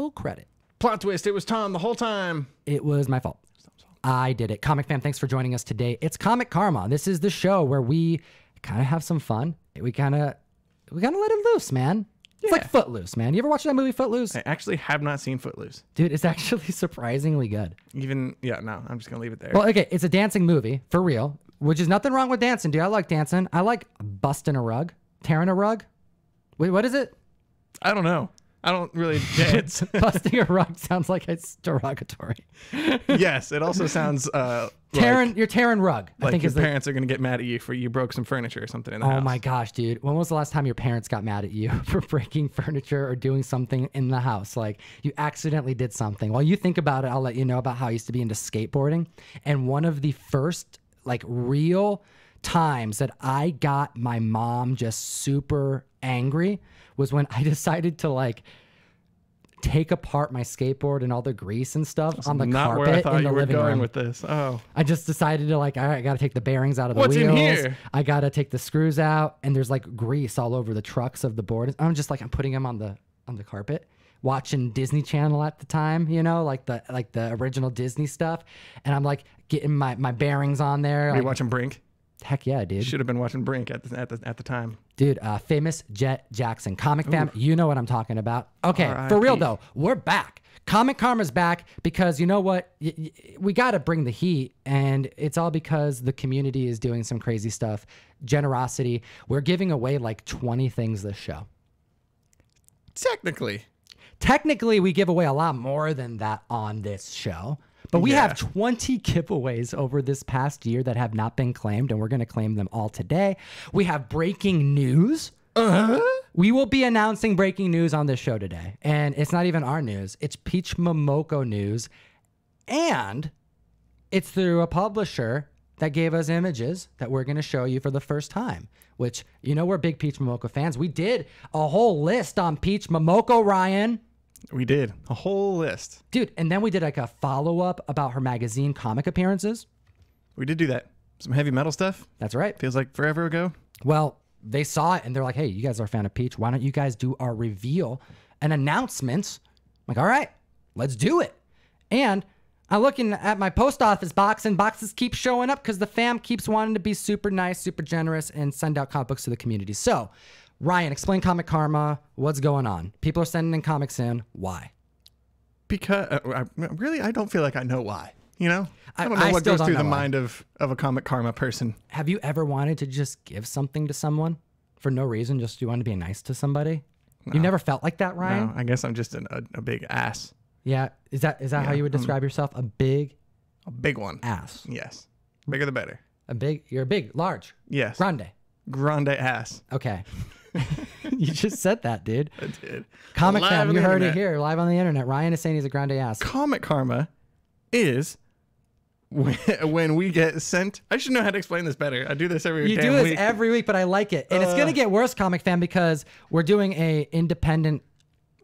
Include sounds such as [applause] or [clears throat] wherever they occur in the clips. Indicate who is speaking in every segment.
Speaker 1: full credit.
Speaker 2: Plot twist, it was Tom the whole time.
Speaker 1: It was my fault. I did it. Comic fam, thanks for joining us today. It's Comic Karma. This is the show where we kind of have some fun. We kind of we kind of let it loose, man. It's like Footloose, man. You ever watch that movie Footloose?
Speaker 2: I actually have not seen Footloose.
Speaker 1: Dude, it's [laughs] actually surprisingly good.
Speaker 2: Even, yeah, no, I'm just going to leave it there.
Speaker 1: Well, okay, it's a dancing movie for real, which is nothing wrong with dancing, dude. I like dancing. I like busting a rug, tearing a rug. Wait, what is it?
Speaker 2: I don't know. I don't really [laughs] dance.
Speaker 1: Busting a rug sounds like it's derogatory.
Speaker 2: yes, it also [laughs] sounds uh,
Speaker 1: Tearing,
Speaker 2: like,
Speaker 1: you're tearing rug. I
Speaker 2: like
Speaker 1: think
Speaker 2: your
Speaker 1: is the.
Speaker 2: parents are going to get mad at you for you broke some furniture or something in the
Speaker 1: Oh
Speaker 2: house.
Speaker 1: my gosh, dude. When was the last time your parents got mad at you [laughs] for breaking furniture or doing something in the house? Like you accidentally did something. While you think about it, I'll let you know about how I used to be into skateboarding. And one of the first like real times that I got my mom just super angry was when I decided to like take apart my skateboard and all the grease and stuff on the
Speaker 2: Not
Speaker 1: carpet
Speaker 2: where I thought
Speaker 1: in
Speaker 2: you
Speaker 1: the
Speaker 2: were
Speaker 1: living
Speaker 2: going
Speaker 1: room.
Speaker 2: with this. Oh,
Speaker 1: I just decided to like, all right, I got to take the bearings out of the
Speaker 2: What's in
Speaker 1: wheels.
Speaker 2: here?
Speaker 1: I got to take the screws out, and there's like grease all over the trucks of the board. I'm just like, I'm putting them on the on the carpet, watching Disney Channel at the time, you know, like the like the original Disney stuff, and I'm like getting my my bearings on there.
Speaker 2: are you
Speaker 1: Like,
Speaker 2: watching Brink?
Speaker 1: Heck yeah, dude.
Speaker 2: Should have been watching Brink at the, at the, at the time.
Speaker 1: Dude, uh, famous Jett Jackson, comic fam, you know what I'm talking about. Okay, for real though, we're back. Comic Karma's back because you know what? Y- we got to bring the heat, and it's all because the community is doing some crazy stuff. Generosity. We're giving away like 20 things this show.
Speaker 2: Technically.
Speaker 1: Technically, we give away a lot more than that on this show. But we
Speaker 2: Yeah.
Speaker 1: have 20 giveaways over this past year that have not been claimed, and we're going to claim them all today. We have breaking news.
Speaker 2: Uh-huh.
Speaker 1: We will be announcing breaking news on this show today. And it's not even our news, it's Peach Momoko news. And it's through a publisher that gave us images that we're going to show you for the first time. Which, you know, we're big Peach Momoko fans. We did a whole list on Peach Momoko, Ryan.
Speaker 2: We did a whole list.
Speaker 1: Dude, and then we did like a follow up about her magazine comic appearances.
Speaker 2: We did do that. Some heavy metal stuff.
Speaker 1: That's right.
Speaker 2: Feels like forever ago.
Speaker 1: Well, they saw it and they're like, hey, you guys are a fan of Peach. Why don't you guys do our reveal and announcements? I'm like, all right, let's do it. And I'm looking at my post office box and boxes keep showing up because the fam keeps wanting to be super nice, super generous, and send out comic books to the community. So, Ryan, explain Comic Karma. What's going on? People are sending in comics in. Why?
Speaker 2: Because uh, I, really, I don't feel like I know why. You know, I don't know
Speaker 1: I
Speaker 2: what goes through the
Speaker 1: why.
Speaker 2: mind of of a comic karma person.
Speaker 1: Have you ever wanted to just give something to someone for no reason? Just you want to be nice to somebody? You never felt like that, Ryan?
Speaker 2: No, I guess I'm just an, a, a big ass,
Speaker 1: Yeah. Is that is that how you would describe yourself? A big
Speaker 2: a big one.
Speaker 1: ass.
Speaker 2: Yes, bigger the better.
Speaker 1: A big. You're a big, large,
Speaker 2: Yes,
Speaker 1: grande.
Speaker 2: grande ass.
Speaker 1: Okay. [laughs] you just said that, dude.
Speaker 2: I did.
Speaker 1: Comic
Speaker 2: Live
Speaker 1: fam, you heard it here, live on the internet. Ryan is saying he's a grande ass.
Speaker 2: Comic karma is when, [laughs] when we get sent. I should know how to explain this better. I do this every
Speaker 1: You do this
Speaker 2: week.
Speaker 1: every week, but I like it, and it's gonna uh. get worse, comic fan, because we're doing a independent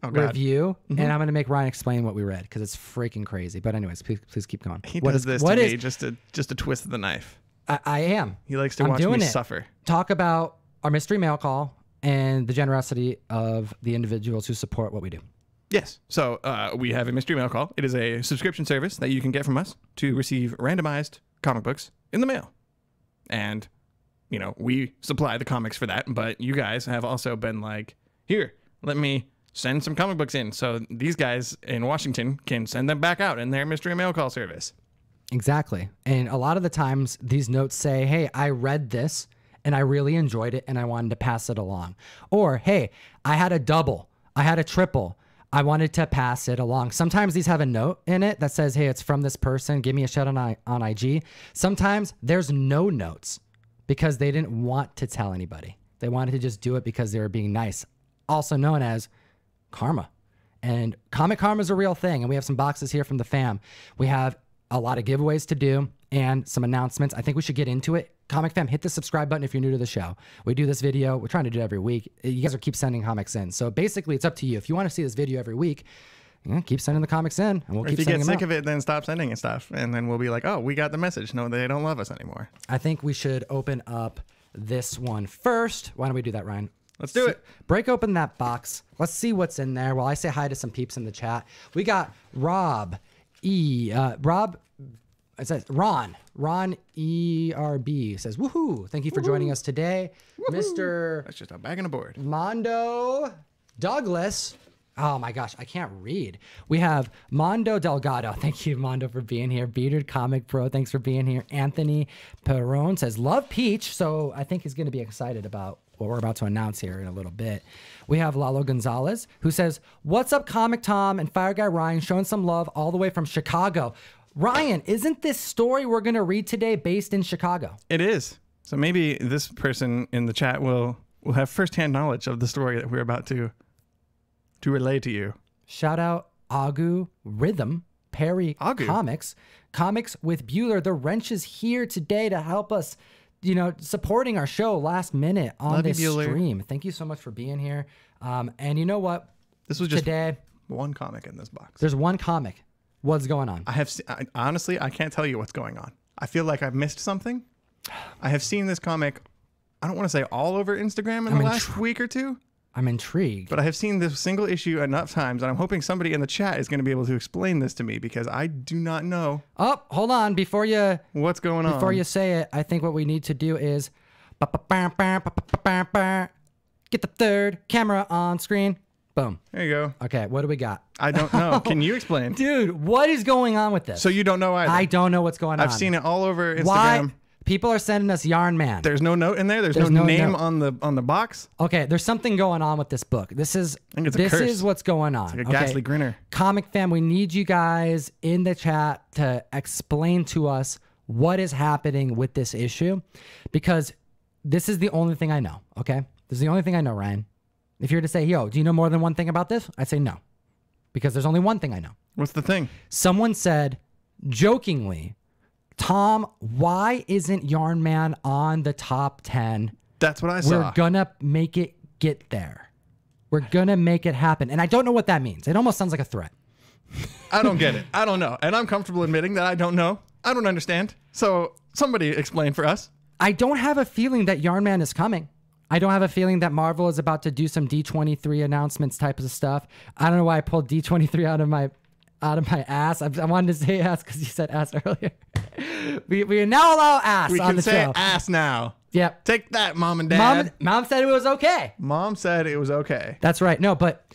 Speaker 2: oh
Speaker 1: review, and mm-hmm. I'm gonna make Ryan explain what we read because it's freaking crazy. But anyways, please, please keep going.
Speaker 2: He
Speaker 1: What
Speaker 2: does
Speaker 1: is-
Speaker 2: this
Speaker 1: what
Speaker 2: to
Speaker 1: is-
Speaker 2: me just to just to twist of the knife.
Speaker 1: I, I am.
Speaker 2: He likes to
Speaker 1: I'm
Speaker 2: watch me
Speaker 1: it.
Speaker 2: suffer.
Speaker 1: talk about our mystery mail call and the generosity of the individuals who support what we do.
Speaker 2: Yes. So uh, we have a mystery mail call. It is a subscription service that you can get from us to receive randomized comic books in the mail. And, you know, we supply the comics for that, but you guys have also been like, here, let me send some comic books in. So these guys in Washington can send them back out in their mystery mail call service.
Speaker 1: Exactly. And a lot of the times these notes say, hey, I read this and I really enjoyed it and I wanted to pass it along. Or, hey, I had a double, I had a triple. I wanted to pass it along. Sometimes these have a note in it that says, "Hey, it's from this person. Give me a shout on I- on IG." Sometimes there's no notes because they didn't want to tell anybody. They wanted to just do it because they were being nice. Also known as karma. And Comic Karma is a real thing. And we have some boxes here from the fam. We have a lot of giveaways to do and some announcements. I think we should get into it. Comic fam, hit the subscribe button if you're new to the show. We do this video. We're trying to do it every week. You guys are keep sending comics in. So basically, it's up to you. If you want to see this video every week, yeah, keep sending the comics in and we'll
Speaker 2: Or
Speaker 1: keep
Speaker 2: if you
Speaker 1: sending
Speaker 2: get sick
Speaker 1: out.
Speaker 2: of it, then stop sending and stuff. And then we'll be like, oh, we got the message. No, they don't love us anymore.
Speaker 1: I think we should open up this one first. Why don't we do that, Ryan?
Speaker 2: Let's do it.
Speaker 1: Break open that box. Let's see what's in there. While I say hi to some peeps in the chat, we got Rob E. Uh, Rob. It says Ron. Ron E R B says, "Woohoo! Thank you for joining us today, Mister
Speaker 2: That's just a bag and a board.
Speaker 1: Mondo Douglas." Oh my gosh, I can't read. We have Mondo Delgado. [laughs] Thank you, Mondo, for being here. Bearded Comic Pro, thanks for being here. Anthony Perron says, Love Peach. So I think he's going to be excited about what we're about to announce here in a little bit. We have Lalo Gonzalez, who says, What's up, Comic Tom and Fire Guy Ryan, showing some love all the way from Chicago. Ryan, isn't this story we're going to read today based in Chicago?
Speaker 2: It is. So maybe this person in the chat will will have firsthand knowledge of the story that we're about to to relay to you.
Speaker 1: Shout out Agu Rhythm, Perry
Speaker 2: Agu.
Speaker 1: Comics, Comics with Bueller. The wrench is here today to help us, you know, supporting our show last minute on
Speaker 2: Love
Speaker 1: this
Speaker 2: Bueller.
Speaker 1: stream. Thank you so much for being here. Um, and you know what?
Speaker 2: This was just
Speaker 1: today,
Speaker 2: one comic in this box.
Speaker 1: there's one comic. What's going on?
Speaker 2: I have se- I, honestly, I can't tell you what's going on. I feel like I've missed something. I have seen this comic. I don't want to say all over Instagram in the
Speaker 1: I'm
Speaker 2: last week or two,
Speaker 1: I'm intrigued.
Speaker 2: but I have seen this single issue enough times, and I'm hoping somebody in the chat is going to be able to explain this to me because I do not know
Speaker 1: Oh, hold on. Before you
Speaker 2: what's going on.
Speaker 1: before you say it, I think what we need to do is get the third camera on screen. Boom.
Speaker 2: there you go.
Speaker 1: Okay, what do we got?
Speaker 2: I don't know. [laughs] Can you explain?
Speaker 1: Dude, what is going on with this?
Speaker 2: So you don't know either.
Speaker 1: I don't know what's going on.
Speaker 2: I've seen it all over Instagram.
Speaker 1: Why people are sending us Yarn Man?
Speaker 2: There's no note in there. There's,
Speaker 1: There's
Speaker 2: no,
Speaker 1: no
Speaker 2: name
Speaker 1: note.
Speaker 2: on the on the box.
Speaker 1: Okay, there's something going on with this book. This is
Speaker 2: think it's a
Speaker 1: this is what's going on.
Speaker 2: like a
Speaker 1: okay?
Speaker 2: ghastly grinner.
Speaker 1: Comic fam, we need you guys in the chat to explain to us what is happening with this issue because this is the only thing I know, okay? This is the only thing I know, Ryan. If you were to say, "Yo, do you know more than one thing about this?" I'd say no. Because there's only one thing I know.
Speaker 2: What's the thing?
Speaker 1: Someone said jokingly, "Tom, why isn't Yarn Man on the top 10
Speaker 2: That's what I
Speaker 1: said.
Speaker 2: we're
Speaker 1: gonna make it get there. We're gonna make it happen. And I don't know what that means. It almost sounds like a threat.
Speaker 2: I don't get it. I don't know, and I'm comfortable admitting that I don't know. I don't understand. So somebody explain for us.
Speaker 1: I don't have a feeling that Yarn Man is coming. I don't have a feeling that Marvel is about to do some D23 announcements type of stuff. I don't know why I pulled D23 out of my out of my ass. I, I wanted to say [laughs] ass because you said ass earlier. [laughs] we, we now allow ass
Speaker 2: We
Speaker 1: on
Speaker 2: can
Speaker 1: the
Speaker 2: say
Speaker 1: show.
Speaker 2: ass now.
Speaker 1: Yep.
Speaker 2: Take that, mom and dad.
Speaker 1: Mom, mom said it was okay.
Speaker 2: Mom said it was okay.
Speaker 1: That's right. No, but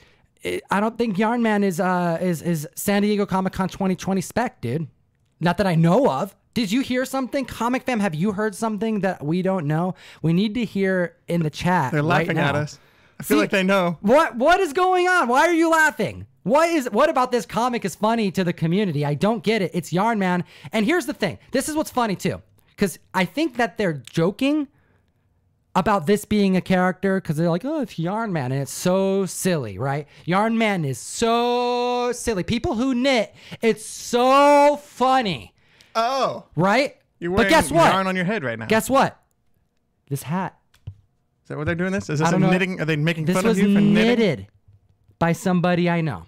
Speaker 1: it, I don't think Yarn Man is uh is is San Diego Comic Con 2020 spec, dude. Not that I know of. Did you hear something? Comic fam, have you heard something that we don't know? We need to hear in the chat.
Speaker 2: They're laughing at us. I feel
Speaker 1: See-
Speaker 2: like they know.
Speaker 1: What what is going on? Why are you laughing? What is what about this comic is funny to the community? I don't get it. It's Yarn Man. And here's the thing. This is what's funny too. Cuz I think that they're joking about this being a character cuz they're like, "Oh, it's Yarn Man." And it's so silly, right? Yarn Man is so silly. People who knit, it's so funny,
Speaker 2: Oh,
Speaker 1: right?
Speaker 2: you're
Speaker 1: but
Speaker 2: wearing
Speaker 1: guess what?
Speaker 2: yarn on your head right now.
Speaker 1: Guess what? This hat
Speaker 2: Is that what they're doing? This is this a
Speaker 1: know.
Speaker 2: knitting? Are they making
Speaker 1: this
Speaker 2: fun
Speaker 1: was
Speaker 2: of you for knitting?
Speaker 1: knitted by somebody I know.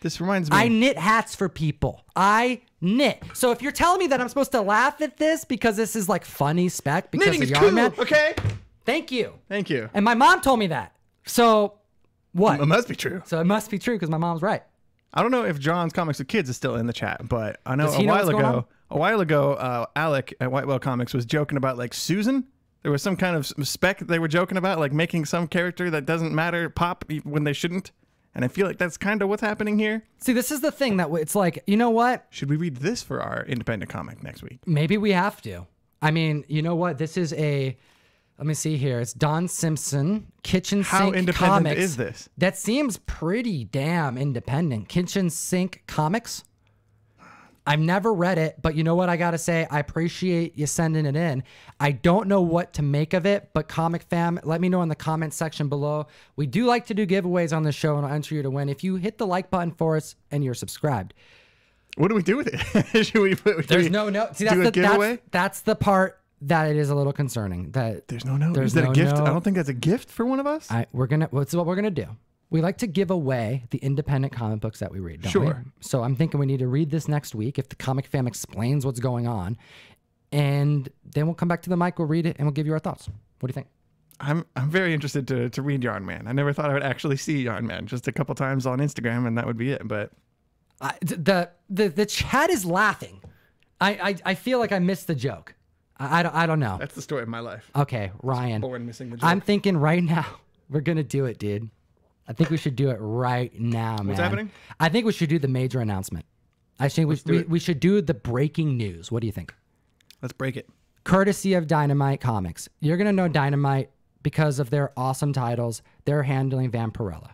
Speaker 2: This reminds me.
Speaker 1: I knit hats for people. I knit. So if you're telling me that I'm supposed to laugh at this because this is like funny spec because
Speaker 2: knitting
Speaker 1: of
Speaker 2: is
Speaker 1: Yarn
Speaker 2: cool.
Speaker 1: Man,
Speaker 2: Okay.
Speaker 1: thank you.
Speaker 2: Thank you.
Speaker 1: And my mom told me that. So what?
Speaker 2: It must be true.
Speaker 1: So it must be true because my mom's right.
Speaker 2: I don't know if John's Comics with Kids is still in the chat, but I know
Speaker 1: Does
Speaker 2: a
Speaker 1: he know
Speaker 2: while
Speaker 1: what's going
Speaker 2: ago, a while ago, uh, Alec at Whitewell Comics was joking about like Susan. There was some kind of spec they were joking about, like making some character that doesn't matter pop when they shouldn't. And I feel like that's kind of what's happening here.
Speaker 1: See, this is the thing that it's like, you know what?
Speaker 2: Should we read this for our independent comic next week?
Speaker 1: Maybe we have to. I mean, you know what? This is a. Let me see here. It's Don Simpson, Kitchen Sink.
Speaker 2: How
Speaker 1: Sink
Speaker 2: independent
Speaker 1: Comics.
Speaker 2: is this?
Speaker 1: That seems pretty damn independent. Kitchen Sink Comics. I've never read it, but you know what I gotta say? I appreciate you sending it in. I don't know what to make of it, but Comic Fam, let me know in the comment section below. We do like to do giveaways on the show, and I'll enter you to win if you hit the like button for us and you're subscribed.
Speaker 2: What do we do with it? [laughs] Should we? Should
Speaker 1: There's
Speaker 2: we
Speaker 1: no note. See, that's
Speaker 2: do
Speaker 1: the? That's, that's the part that it is a little concerning. That
Speaker 2: There's no note.
Speaker 1: There's
Speaker 2: Is that
Speaker 1: no
Speaker 2: a gift?
Speaker 1: note.
Speaker 2: I don't think that's a gift for one of us.
Speaker 1: I we're gonna. What's what we're gonna do? We like to give away the independent comic books that we read. Don't
Speaker 2: Sure.
Speaker 1: We? So I'm thinking we need to read this next week if the comic fam explains what's going on, and then we'll come back to the mic. We'll read it and we'll give you our thoughts. What do you think?
Speaker 2: I'm I'm very interested to to read Yarn Man. I never thought I would actually see Yarn Man. Just a couple times on Instagram, and that would be it. But
Speaker 1: I, the the the chat is laughing. I, I I feel like I missed the joke. I, I don't I don't know.
Speaker 2: that's the story of my life.
Speaker 1: Okay, Ryan.
Speaker 2: Born missing the joke.
Speaker 1: I'm thinking right [laughs] now we're gonna do it, dude. I think we should do it right now, man.
Speaker 2: What's happening?
Speaker 1: I think we should do the major announcement. I think we, we, we should do the breaking news. What do you think?
Speaker 2: Let's break it.
Speaker 1: Courtesy of Dynamite Comics. You're gonna know Dynamite because of their awesome titles. They're handling Vampirella.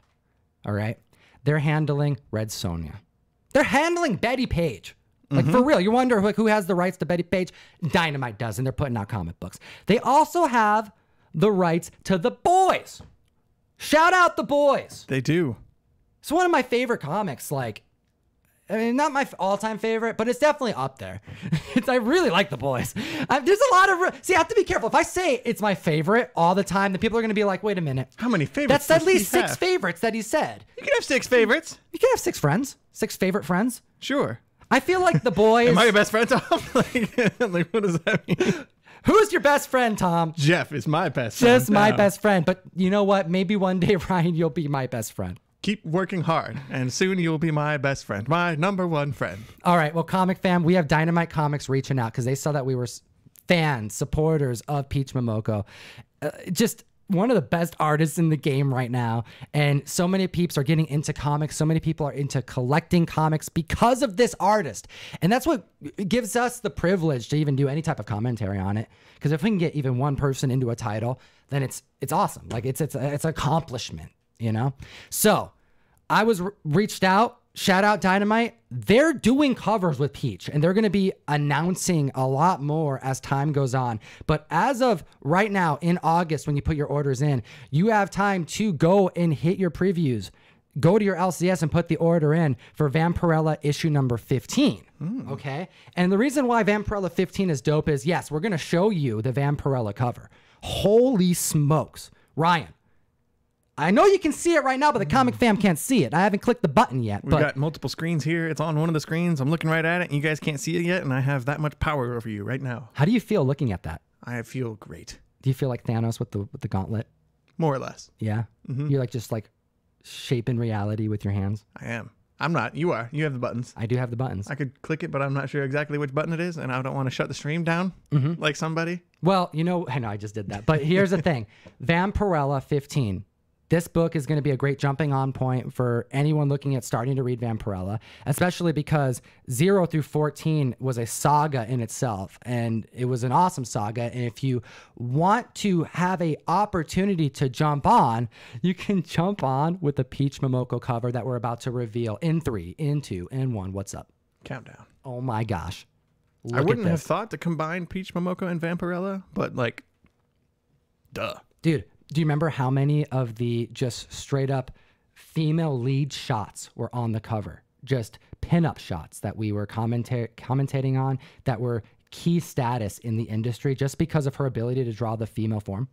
Speaker 1: All right. They're handling Red Sonja. They're handling Bettie Page. Like for mm-hmm. real, you wonder like who has the rights to Bettie Page? Dynamite does, and they're putting out comic books. They also have the rights to the boys. Shout out the boys.
Speaker 2: They do.
Speaker 1: It's one of my favorite comics. Like, I mean, not my all-time favorite, but it's definitely up there. [laughs] it's, I really like the boys. Uh, there's a lot of see. I have to be careful. If I say it's my favorite all the time, then people are going to be like, "Wait a minute,
Speaker 2: How many favorites?
Speaker 1: that's at least six
Speaker 2: have?
Speaker 1: favorites that he said."
Speaker 2: You can have six favorites.
Speaker 1: You can have six friends, six favorite friends.
Speaker 2: Sure.
Speaker 1: I feel like the [laughs] boys.
Speaker 2: Am I your best friend, Tom? [laughs] like, like, what does that mean?
Speaker 1: Who's your best friend, Tom?
Speaker 2: Jeff is my best
Speaker 1: Just
Speaker 2: friend.
Speaker 1: my
Speaker 2: now.
Speaker 1: best friend. But you know what? Maybe one day, [laughs] Ryan, you'll be my best friend.
Speaker 2: Keep working hard, and soon you'll be my best friend, my number one friend.
Speaker 1: All right. Well, Comic Fam, we have Dynamite Comics reaching out because they saw that we were fans, supporters of Peach Momoko. Uh, just one of the best artists in the game right now. And so many peeps are getting into comics. So many people are into collecting comics because of this artist. And that's what gives us the privilege to even do any type of commentary on it. Because if we can get even one person into a title, then it's it's awesome. Like it's it's it's accomplishment, you know? So I was re- reached out. Shout out Dynamite. They're doing covers with Peach and they're going to be announcing a lot more as time goes on. But as of right now, in August, when you put your orders in, you have time to go and hit your previews. Go to your LCS and put the order in for Vampirella issue number 15. Hmm. Okay. And the reason why Vampirella 15 is dope is yes, we're going to show you the Vampirella cover. Holy smokes. Ryan, I know you can see it right now, but the comic fam can't see it. I haven't clicked the button yet.
Speaker 2: We've
Speaker 1: but
Speaker 2: got multiple screens here. It's on one of the screens. I'm looking right at it, and you guys can't see it yet, and I have that much power over you right now.
Speaker 1: how do you feel looking at that?
Speaker 2: I feel great,
Speaker 1: Do you feel like Thanos with the with the gauntlet?
Speaker 2: more or less.
Speaker 1: Yeah. You're like just like shaping reality with your hands.
Speaker 2: I am. I'm not. You are. You have the buttons.
Speaker 1: I do have the buttons.
Speaker 2: I could click it, but I'm not sure exactly which button it is, and I don't want to shut the stream down
Speaker 1: Mm-hmm.
Speaker 2: like somebody.
Speaker 1: Well, you know, [laughs] I know I just did that. But here's the thing [laughs] Vampirella 15. This book is going to be a great jumping on point for anyone looking at starting to read Vampirella, especially because 0 through 14 was a saga in itself and it was an awesome saga and if you want to have a opportunity to jump on, you can [laughs] jump on with the Peach Momoko cover that we're about to reveal in 3, in 2, and 1. What's up?
Speaker 2: Countdown.
Speaker 1: Oh my gosh. Look
Speaker 2: I wouldn't have thought to combine Peach Momoko and Vampirella, but like, duh.
Speaker 1: Dude, do you remember how many of the just straight up female lead shots were on the cover? Just pinup shots that we were commenta- commentating on that were key status in the industry just because of her ability to draw the female form.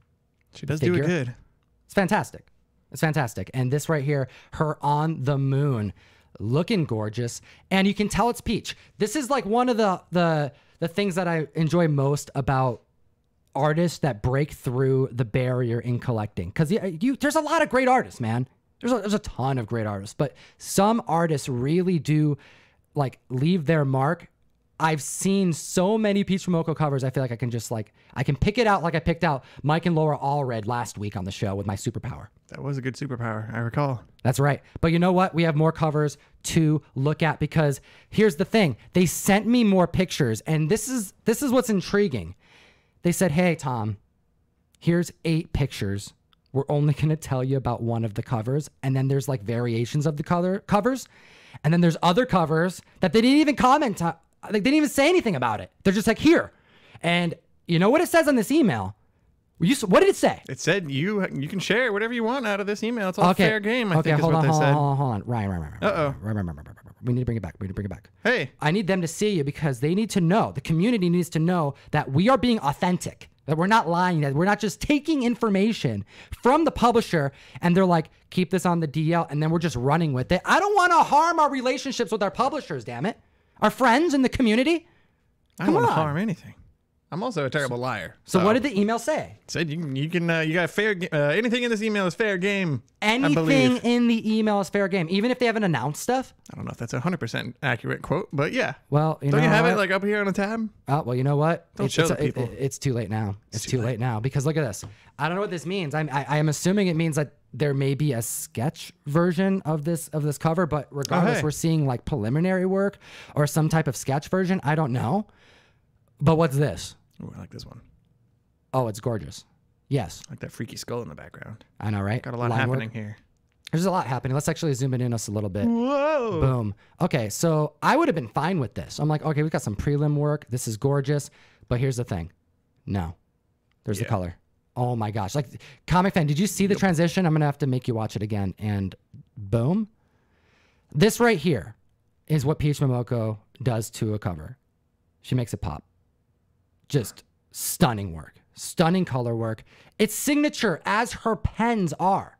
Speaker 2: She does do it good.
Speaker 1: It's fantastic. It's fantastic. And this right here, her on the moon, looking gorgeous, and you can tell it's peach. This is like one of the the the things that I enjoy most about artists that break through the barrier in collecting. Because there's a lot of great artists, man. There's a, there's a ton of great artists, but some artists really do like leave their mark. I've seen so many Peach Momoko covers. I feel like I can just like I can pick it out like I picked out Mike and Laura Allred last week on the show with my superpower.
Speaker 2: That was a good superpower. I recall.
Speaker 1: That's right. But you know what? We have more covers to look at because here's the thing. They sent me more pictures and this is this is what's intriguing. They said, "Hey Tom, here's eight pictures. We're only going to tell you about one of the covers and then there's like variations of the color covers. And then there's other covers that they didn't even comment on. Like they didn't even say anything about it. They're just like, "Here." And you know what it says on this email? You, what did it say?
Speaker 2: It said you you can share whatever you want out of this email. It's all fair game. I
Speaker 1: okay,
Speaker 2: think is
Speaker 1: hold
Speaker 2: what
Speaker 1: on,
Speaker 2: they
Speaker 1: hold
Speaker 2: said.
Speaker 1: on, hold on. Ryan, Ryan, Ryan. Ryan,
Speaker 2: Uh-oh.
Speaker 1: Ryan, Ryan, Ryan, Ryan, Ryan, Ryan. We need to bring it back. We need to bring it back.
Speaker 2: Hey,
Speaker 1: I need them to see you because they need to know, the community needs to know that we are being authentic, that we're not lying, that we're not just taking information from the publisher and they're like, keep this on the DL and then we're just running with it. I don't want to harm our relationships with our publishers, damn it. Our friends in the community.
Speaker 2: I don't want to harm anything. I'm also a terrible liar.
Speaker 1: So what did the email say?
Speaker 2: said you can you can uh, you got fair uh, anything in this email is fair game.
Speaker 1: Anything in the email is fair game, even if they haven't announced stuff.
Speaker 2: I don't know if that's a hundred percent accurate quote, but yeah.
Speaker 1: Well, you
Speaker 2: Don't
Speaker 1: know
Speaker 2: you have
Speaker 1: what?
Speaker 2: it like up here on a tab?
Speaker 1: Oh, well, you know what?
Speaker 2: Don't
Speaker 1: it's,
Speaker 2: show
Speaker 1: it's,
Speaker 2: the people.
Speaker 1: it- it's too late now. It's, too late. now because look at this. I don't know what this means. I'm, I, I am assuming it means that there may be a sketch version of this of this cover, but regardless,
Speaker 2: Oh, hey.
Speaker 1: we're seeing like preliminary work or some type of sketch version. I don't know. But what's this?
Speaker 2: Ooh, I like this one.
Speaker 1: Oh, it's gorgeous. Yes,
Speaker 2: I like that freaky skull in the background.
Speaker 1: I know, right?
Speaker 2: Got a lot
Speaker 1: Line work.
Speaker 2: happening here.
Speaker 1: There's a lot happening. Let's actually zoom it in us a little bit.
Speaker 2: Whoa.
Speaker 1: Boom. Okay, so I would have been fine with this. I'm like, okay, we've got some prelim work. This is gorgeous. But here's the thing. No. There's the color. Oh my gosh. Like comic fan, did you see the transition? I'm gonna have to make you watch it again. And boom. This right here is what Peach Momoko does to a cover. She makes it pop. Just stunning work. Stunning color work. It's signature as her pens are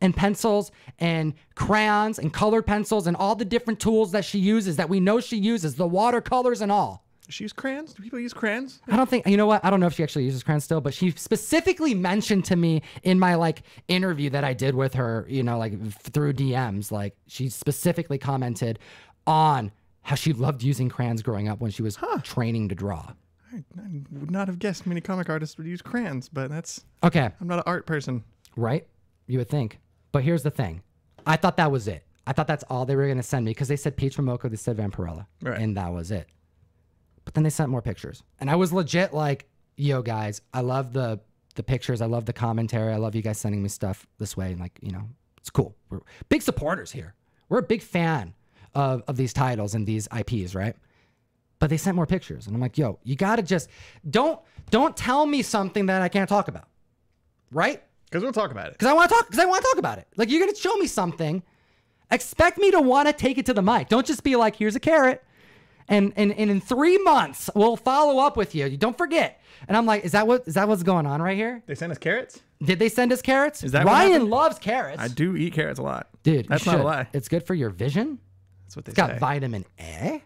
Speaker 1: and pencils and crayons and colored pencils and all the different tools that she uses that we know she uses, the watercolors and all.
Speaker 2: She use crayons? Do people use crayons?
Speaker 1: I don't think you know what I don't know if she actually uses crayons still, but she specifically mentioned to me in my like interview that I did with her, you know, like through DMs, like she specifically commented on how she loved using crayons growing up when she was training to draw.
Speaker 2: I, I would not have guessed many comic artists would use crayons, but that's
Speaker 1: Okay,
Speaker 2: I'm not an art person.
Speaker 1: right? You would think. But here's the thing. I thought that was it. I thought that's all they were going to send me because they said Peach Momoko, they said Vampirella.
Speaker 2: Right.
Speaker 1: And that was it. But then they sent more pictures. And I was legit like, yo, guys, I love the the pictures. I love the commentary. I love you guys sending me stuff this way. And like, you know, it's cool. We're big supporters here. We're a big fan of, of these titles and these IPs, right? But they sent more pictures. And I'm like, yo, you gotta just don't don't tell me something that I can't talk about. Right?
Speaker 2: Because we'll talk about it.
Speaker 1: because I want to talk because I want to talk about it. Like you're gonna show me something, expect me to want to take it to the mic. Don't just be like, "Here's a carrot," and and, and in three months we'll follow up with you. Don't forget. And I'm like, is that what is that what's going on right here?
Speaker 2: They sent us carrots.
Speaker 1: Did they send us carrots?
Speaker 2: Is that what
Speaker 1: Ryan loves carrots,
Speaker 2: I do eat carrots a lot,
Speaker 1: dude.
Speaker 2: That's not a lie.
Speaker 1: It's good for your vision.
Speaker 2: That's what they
Speaker 1: It's got vitamin A.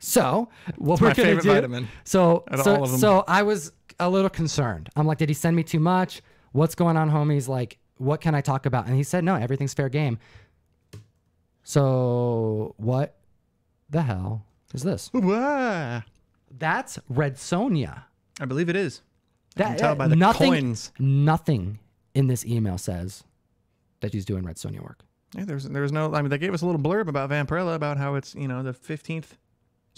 Speaker 1: So what
Speaker 2: my
Speaker 1: we're gonna do?
Speaker 2: vitamin
Speaker 1: So so
Speaker 2: all of them.
Speaker 1: so I was a little concerned. I'm like, did he send me too much? What's going on, homies? Like, what can I talk about? And he said, no, everything's fair game. So what the hell is this?
Speaker 2: Wah.
Speaker 1: That's Red Sonja.
Speaker 2: I believe it is. I
Speaker 1: That
Speaker 2: can tell uh, by the
Speaker 1: nothing,
Speaker 2: coins.
Speaker 1: Nothing in this email says that he's doing Red Sonja work.
Speaker 2: Yeah, there's there was no. I mean, they gave us a little blurb about Vampirella about how it's you know the 15th,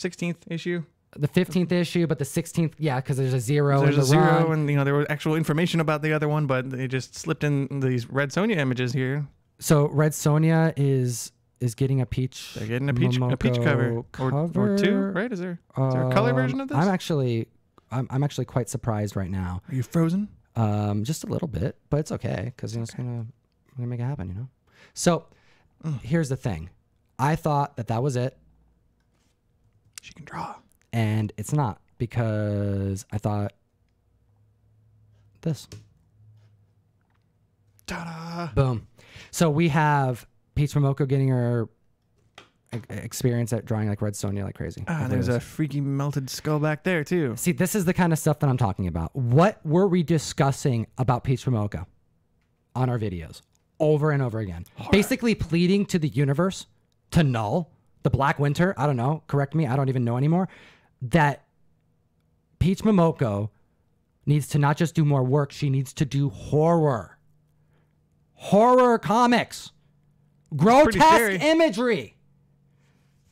Speaker 2: 16th issue.
Speaker 1: The 15th issue, but the 16th, yeah, because there's a zero
Speaker 2: There's
Speaker 1: in
Speaker 2: a zero,
Speaker 1: run.
Speaker 2: and you know there was actual information about the other one, but they just slipped in these Red Sonja images here.
Speaker 1: So Red Sonja is is getting a peach.
Speaker 2: They're getting a peach a peach cover
Speaker 1: Momoko
Speaker 2: or, or two, right? Is there is there a color
Speaker 1: Um,
Speaker 2: version of this?
Speaker 1: I'm actually, I'm, I'm actually quite surprised right now.
Speaker 2: Are you frozen?
Speaker 1: Um, just a little bit, but it's okay because you know, it's gonna, I'm gonna make it happen. You know. So here's the thing. I thought that that was it,
Speaker 2: She can draw.
Speaker 1: and it's not because I thought this.
Speaker 2: Ta-da!
Speaker 1: Boom. So we have Peach Momoko getting her experience at drawing like Red Sonja like crazy.
Speaker 2: Ah, there's a freaky melted skull back there too.
Speaker 1: See, this is the kind of stuff that I'm talking about. What were we discussing about Peach Momoko on our videos over and over again? Basically pleading to the universe, to Null, the Black Winter, I don't know, correct me, I don't even know anymore, that Peach Momoko needs to not just do more work, she needs to do horror. Horror comics. Grotesque imagery.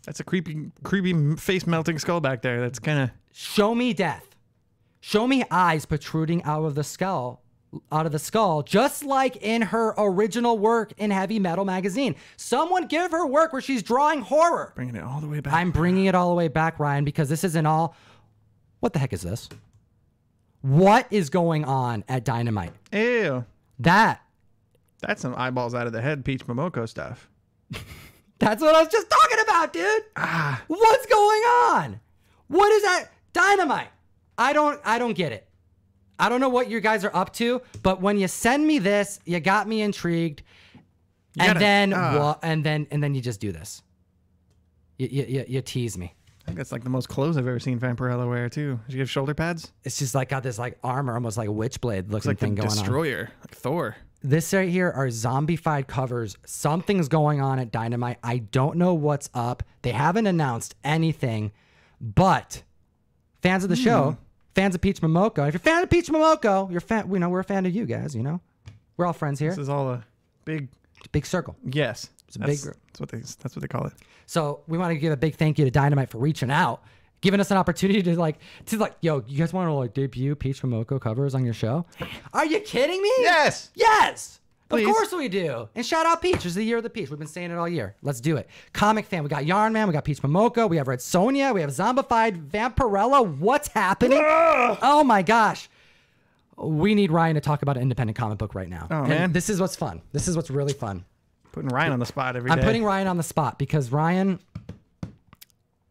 Speaker 2: That's a creepy, creepy face melting skull back there. That's kind of
Speaker 1: Show me death. Show me eyes protruding out of the skull, out of the skull, just like in her original work in Heavy Metal magazine. Someone give her work where she's drawing horror.
Speaker 2: bringing it all the way back.
Speaker 1: I'm bringing it all the way back, Ryan, because this isn't all. What the heck is this? What is going on at Dynamite?
Speaker 2: Ew,
Speaker 1: That
Speaker 2: that's some eyeballs out of the head, Peach Momoko stuff. [laughs]
Speaker 1: That's what I was just talking about, dude. Ah. What's going on? What is that? Dynamite. I don't I don't get it. I don't know what you guys are up to, but when you send me this, you got me intrigued. and
Speaker 2: gotta-
Speaker 1: then
Speaker 2: uh,
Speaker 1: wha- and then and then you just do this. You, you, you, you tease me.
Speaker 2: I think that's like the most clothes I've ever seen Vampirella wear too. Does she have shoulder pads?
Speaker 1: It's just like got this like armor, almost like a witchblade looking
Speaker 2: like the
Speaker 1: thing going on.
Speaker 2: destroyer, like Thor.
Speaker 1: This right here are zombified covers. Something's going on at Dynamite. I don't know what's up. They haven't announced anything, but fans of the hmm. show, fans of Peach Momoko. If you're a fan of Peach Momoko, you're fan. You know we're a fan of you guys. You know, we're all friends here.
Speaker 2: This is all a big
Speaker 1: Big circle.
Speaker 2: yes.
Speaker 1: It's a
Speaker 2: that's,
Speaker 1: big group.
Speaker 2: That's what they that's what they call it.
Speaker 1: So we want to give a big thank you to Dynamite for reaching out, giving us an opportunity to like to like, yo, you guys want to like debut Peach Momoko covers on your show? Are you kidding me?
Speaker 2: Yes.
Speaker 1: Yes.
Speaker 2: Please.
Speaker 1: Of course we do. And shout out Peach. It's the year of the Peach. We've been saying it all year. Let's do it. Comic fan. We got Yarn Man. We got Peach Momoko. We have Red Sonja. We have Zombified Vampirella. What's happening? Ah! oh my gosh. We need Ryan to talk about an independent comic book right now.
Speaker 2: Oh,
Speaker 1: And
Speaker 2: man.
Speaker 1: This is what's fun. This is what's really fun.
Speaker 2: Putting Ryan on the spot every day.
Speaker 1: I'm putting Ryan on the spot because Ryan,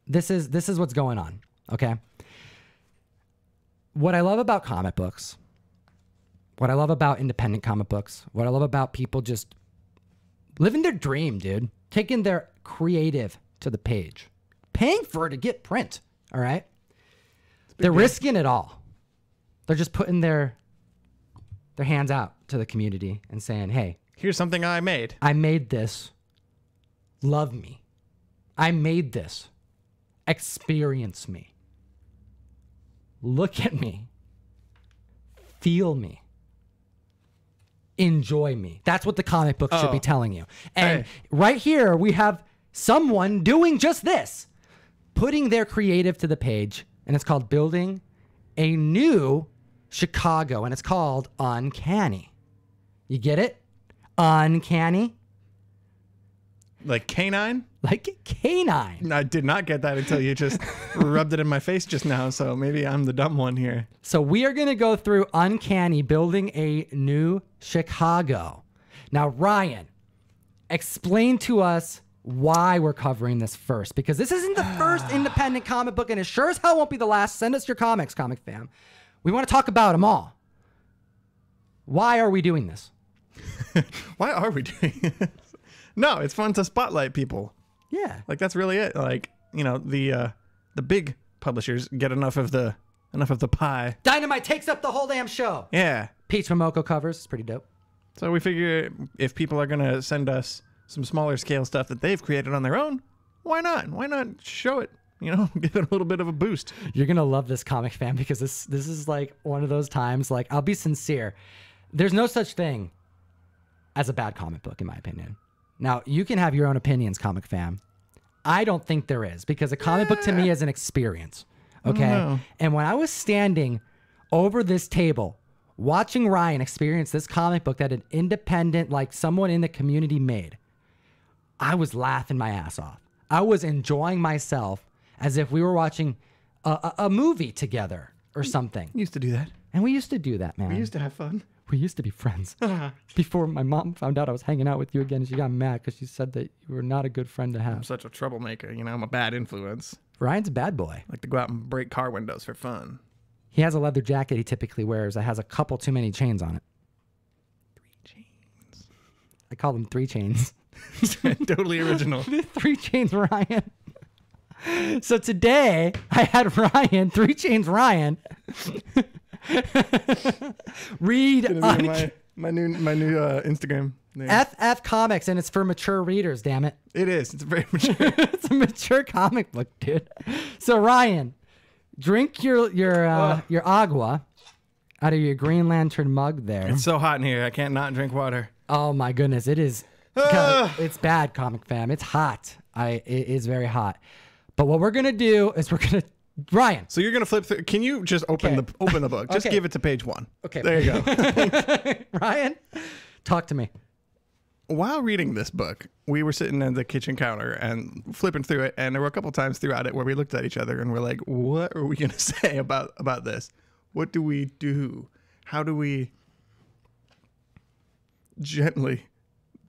Speaker 1: this is this is what's going on. Okay. What I love about comic books, what I love about independent comic books, what I love about people just living their dream, dude, taking their creative to the page, paying for it to get print. All right. They're risking it all. They're just putting their their hands out to the community and saying, "Hey,
Speaker 2: Here's something I made.
Speaker 1: I made this. Love me. I made this. Experience me. Look at me. Feel me. Enjoy me. That's what the comic book should be
Speaker 2: Oh.
Speaker 1: telling you. And
Speaker 2: Hey.
Speaker 1: right here, we have someone doing just this, putting their creative to the page, and it's called Building a New Chicago, and it's called Uncanny. You get it? Uncanny,
Speaker 2: Like canine?
Speaker 1: like canine.
Speaker 2: I did not get that until you just [laughs] rubbed it in my face just now. So maybe I'm the dumb one here.
Speaker 1: So we are going to go through Uncanny building a new Chicago. Now, Ryan, explain to us why we're covering this first because this isn't the first [sighs] independent comic book and it sure as hell won't be the last. Send us your comics, comic fam. We want to talk about them all. Why are we doing this? [laughs]
Speaker 2: Why are we doing this? No, it's fun to spotlight people.
Speaker 1: Yeah.
Speaker 2: Like that's really it. Like you know the uh, the big publishers get enough of the enough of the pie.
Speaker 1: Dynamite takes up the whole damn show.
Speaker 2: Yeah.
Speaker 1: Peach Momoko covers. It's pretty dope.
Speaker 2: So we figure if people are gonna send us some smaller scale stuff that they've created on their own, why not? Why not show it? You know, [laughs] give it a little bit of a boost.
Speaker 1: You're gonna love this comic fan because this this is like one of those times. Like I'll be sincere, there's no such thing as a bad comic book in my opinion. Now you can have your own opinions, comic fam. I don't think there is because a comic book to me is an experience. Okay, and when I was standing over this table watching Ryan experience this comic book that an independent, like someone in the community made, I was laughing my ass off. I was enjoying myself as if we were watching a, a, a movie together or something.
Speaker 2: We Used to do that.
Speaker 1: And we used to do that, man.
Speaker 2: We used to have fun.
Speaker 1: We used to be friends. [laughs] Before my mom found out I was hanging out with you again, she got mad because she said that you were not a good friend to have.
Speaker 2: I'm such a troublemaker. You know, I'm a bad influence.
Speaker 1: Ryan's a bad boy.
Speaker 2: I like to go out and break car windows for fun.
Speaker 1: He has a leather jacket he typically wears that has a couple too many chains on it.
Speaker 2: Three chains.
Speaker 1: I call them three chains. [laughs] [laughs]
Speaker 2: totally original.
Speaker 1: three chains Ryan. So today I had Ryan, three chains Ryan, [laughs] read
Speaker 2: Gonna
Speaker 1: un-
Speaker 2: my, my new my new uh, Instagram. Name.
Speaker 1: FF Comics, and it's for mature readers. Damn it,
Speaker 2: it is. It's very [laughs] mature.
Speaker 1: it's a mature comic book, dude. So Ryan, drink your your uh,
Speaker 2: Ugh.
Speaker 1: your agua out of your Green Lantern mug there.
Speaker 2: it's so hot in here. I can't not drink water.
Speaker 1: Oh my goodness, it is.
Speaker 2: Ah.
Speaker 1: It's bad, comic fam. It's hot. I it is very hot. But what we're gonna do is we're gonna Ryan.
Speaker 2: So you're gonna flip through. Can you just open
Speaker 1: Okay.
Speaker 2: the open the book? Just
Speaker 1: Okay.
Speaker 2: give it to page one.
Speaker 1: Okay.
Speaker 2: There you go. [laughs]
Speaker 1: Ryan, talk to me.
Speaker 2: While reading this book, we were sitting at the kitchen counter and flipping through it, and there were a couple times throughout it where we looked at each other and we're like, "What are we gonna [laughs] say about about this? What do we do? How do we gently